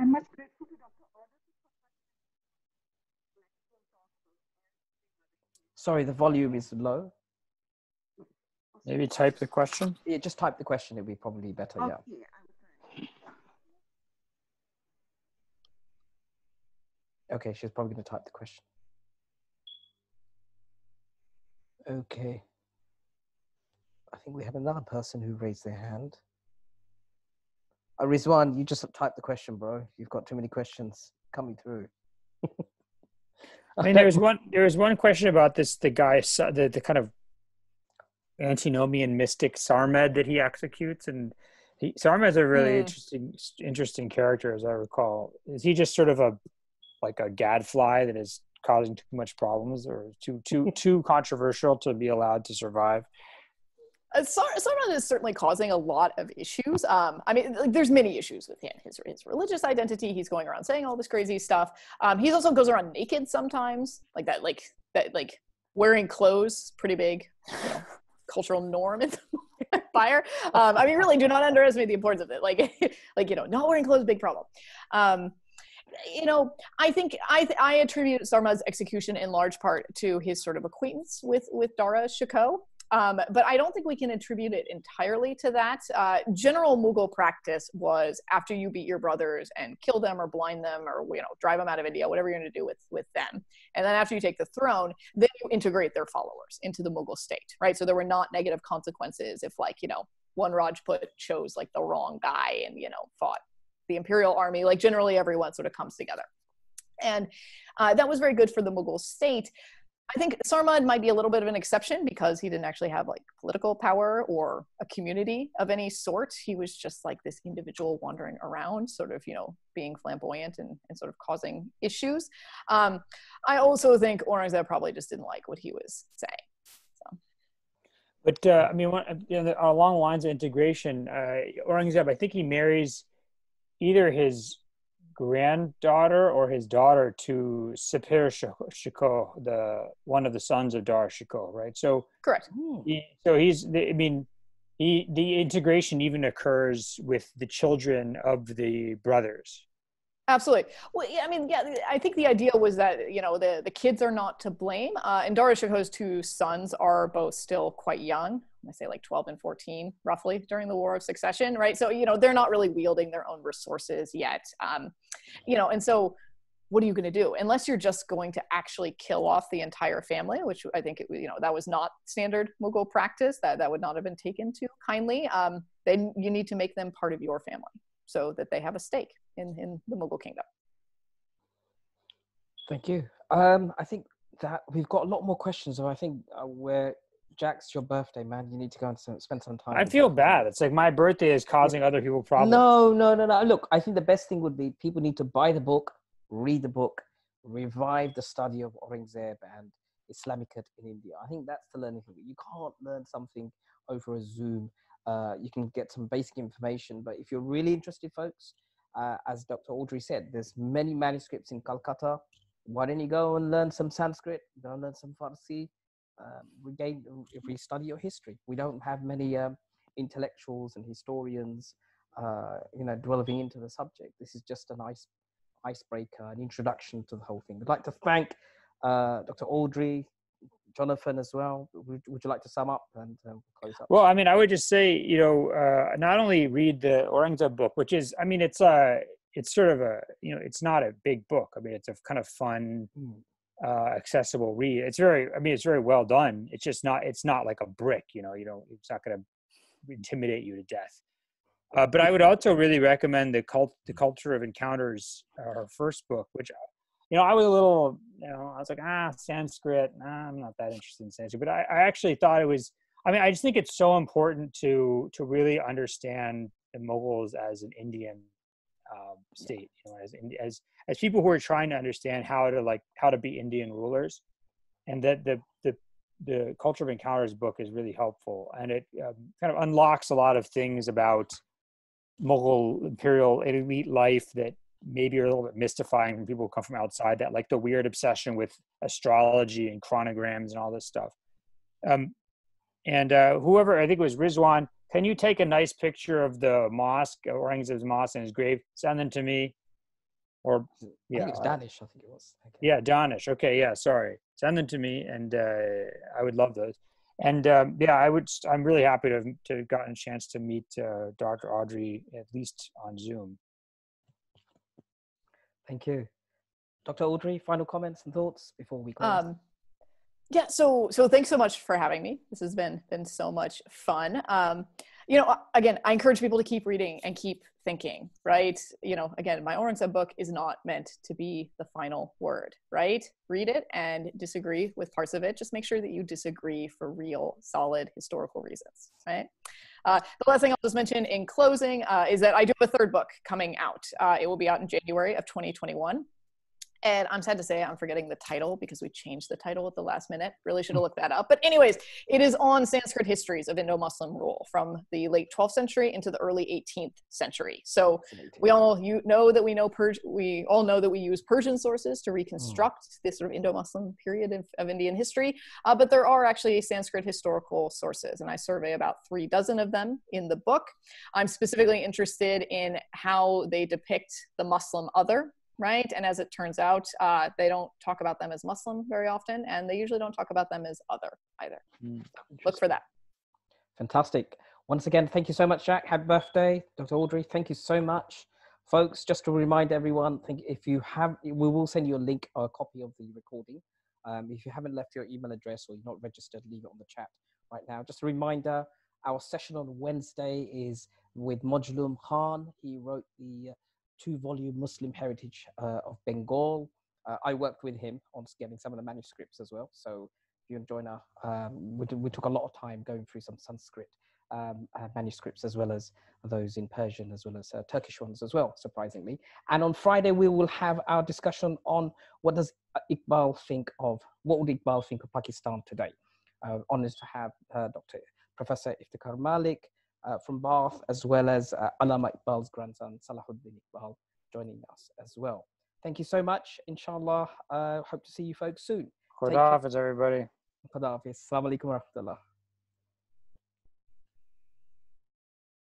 I'm much grateful to Dr. Sorry, the volume is low. Maybe type the question. Yeah, just type the question. It'd be probably better. Okay, yeah. Okay, she's probably going to type the question. Okay. I think we have another person who raised their hand. Uh, Rizwan, you just type the question, bro. You've got too many questions coming through. I mean, there's one. There was one question about this. The guy, the the kind of antinomian mystic Sarmad that he executes, and he, Sarmad's a really Hmm. interesting interesting character, as I recall. Is he just sort of a like a gadfly that is causing too much problems, or too too too controversial to be allowed to survive? Uh, Sar- is certainly causing a lot of issues. Um, I mean, like, there's many issues with him. His, his religious identity. He's going around saying all this crazy stuff. Um, he also goes around naked sometimes, like that, like that, like wearing clothes. Pretty big you know, cultural norm in the empire. Um, I mean, really, do not underestimate the importance of it. Like, like you know, not wearing clothes, big problem. Um, you know, I think I I attribute Sarmad's execution in large part to his sort of acquaintance with with Dara Shikoh. Um, but I don't think we can attribute it entirely to that. Uh, general Mughal practice was after you beat your brothers and kill them or blind them or you know drive them out of India, whatever you're going to do with with them, and then after you take the throne, then you integrate their followers into the Mughal state, right? So there were not negative consequences if like you know one Rajput chose like the wrong guy and you know fought the imperial army. Like generally everyone sort of comes together, and uh, that was very good for the Mughal state. I think Sarmad might be a little bit of an exception because he didn't actually have like political power or a community of any sort. He was just like this individual wandering around, sort of, you know, being flamboyant and, and sort of causing issues. Um, I also think Aurangzeb probably just didn't like what he was saying. But uh, I mean, one- you know, along lines of integration, uh, Aurangzeb, I think he marries either his granddaughter or his daughter to Sipihr Shikoh, the one of the sons of Dara Shikoh, right? So, Correct. he, so he's, I mean, he the integration even occurs with the children of the brothers. Absolutely. Well, yeah, I mean, yeah, I think the idea was that, you know, the, the kids are not to blame. Uh, and Dara Shikoh's two sons are both still quite young. I say like 12 and 14, roughly, during the War of Succession, right? So, you know, they're not really wielding their own resources yet. Um, you know, and so what are you going to do? Unless you're just going to actually kill off the entire family, which I think, it, you know, that was not standard Mughal practice. That, that would not have been taken to kindly. Um, then you need to make them part of your family so that they have a stake in, in the Mughal kingdom. Thank you. Um, I think that we've got a lot more questions. So I think uh, we're Jack's your birthday, man. You need to go and spend some time. I feel bad. It's like my birthday is causing other people problems. No, no, no, no. Look, I think the best thing would be people need to buy the book, read the book, revive the study of Aurangzeb and Islamic in India. I think that's the learning thing. You can't learn something over a Zoom. Uh, you can get some basic information, but if you're really interested, folks, uh, as Dr. Audrey said, there's many manuscripts in Calcutta. Why don't you go and learn some Sanskrit? Go and learn some Farsi. Um, regain, restudy your history. We don't have many um, intellectuals and historians, uh, you know, delving into the subject. This is just a nice icebreaker, an introduction to the whole thing. I'd like to thank uh, Dr. Audrey, Jonathan as well. Would, would you like to sum up and um, close up? Well, I mean, I would just say, you know, uh, not only read the Aurangzeb book, which is, I mean, it's a, it's sort of a, you know, it's not a big book. I mean, it's a kind of fun, Mm. Uh, accessible read. It's very, I mean, it's very well done. It's just not, it's not like a brick, you know, you know, it's not going to intimidate you to death. Uh, but I would also really recommend the cult, the culture of encounters, uh, her first book, which, you know, I was a little, you know, I was like, ah, Sanskrit, nah, I'm not that interested in Sanskrit. But I, I actually thought it was, I mean, I just think it's so important to to really understand the Mughals as an Indian um, state, you know, as as as people who are trying to understand how to like how to be Indian rulers, and that the the the culture of encounters book is really helpful, and it um, kind of unlocks a lot of things about Mughal imperial elite life that maybe are a little bit mystifying when people who come from outside that like the weird obsession with astrology and chronograms and all this stuff. Um, and uh, whoever i think it was rizwan can you take a nice picture of the mosque aurangzeb's mosque and his grave send them to me or I yeah think it's uh, Danish. I think it was. Okay. yeah danish okay yeah sorry send them to me and uh, i would love those and um, yeah i would i'm really happy to to have gotten a chance to meet uh, dr audrey at least on zoom Thank you. Dr. Audrey, final comments and thoughts before we close? Um, Yeah, so so thanks so much for having me. This has been been so much fun. Um, you know, again, I encourage people to keep reading and keep thinking, right? You know, again, my Aurangzeb book is not meant to be the final word, right? Read it and disagree with parts of it. Just make sure that you disagree for real, solid historical reasons, right? Uh, the last thing I'll just mention in closing uh, is that I do have a third book coming out. Uh, it will be out in January of 2021. And I'm sad to say I'm forgetting the title because we changed the title at the last minute. Really should have looked that up. But, anyways, it is on Sanskrit histories of Indo Muslim rule from the late 12th century into the early 18th century. So, we all you know that we know Persian, we all know that we use Persian sources to reconstruct mm. this sort of Indo Muslim period of, of, Indian history. Uh, but there are actually Sanskrit historical sources, and I survey about three dozen of them in the book. I'm specifically interested in how they depict the Muslim other right? And as it turns out, uh, they don't talk about them as Muslim very often, and they usually don't talk about them as other either. Mm, Look for that. Fantastic. Once again, thank you so much, Jack. Happy birthday, Dr. Audrey. Thank you so much. Folks, just to remind everyone, think if you have, we will send you a link or a copy of the recording. Um, if you haven't left your email address or you're not registered, leave it on the chat right now. Just a reminder, our session on Wednesday is with Mojlum Khan. He wrote the two volume Muslim heritage uh, of Bengal. Uh, I worked with him on getting some of the manuscripts as well. So if you join our, um, we, we, took a lot of time going through some Sanskrit um, uh, manuscripts as well as those in Persian as well as uh, Turkish ones as well, surprisingly. And on Friday, we will have our discussion on what does Iqbal think of, what would Iqbal think of Pakistan today? Uh, honoured to have uh, Dr. Professor Iftikhar Malik, uh, from Bath, as well as uh, Allama Iqbal's grandson, Salahuddin Iqbal, joining us as well. Thank you so much. Inshallah, uh, hope to see you folks soon. Khuda everybody. Khuda Hafiz. Assalamu alaikum.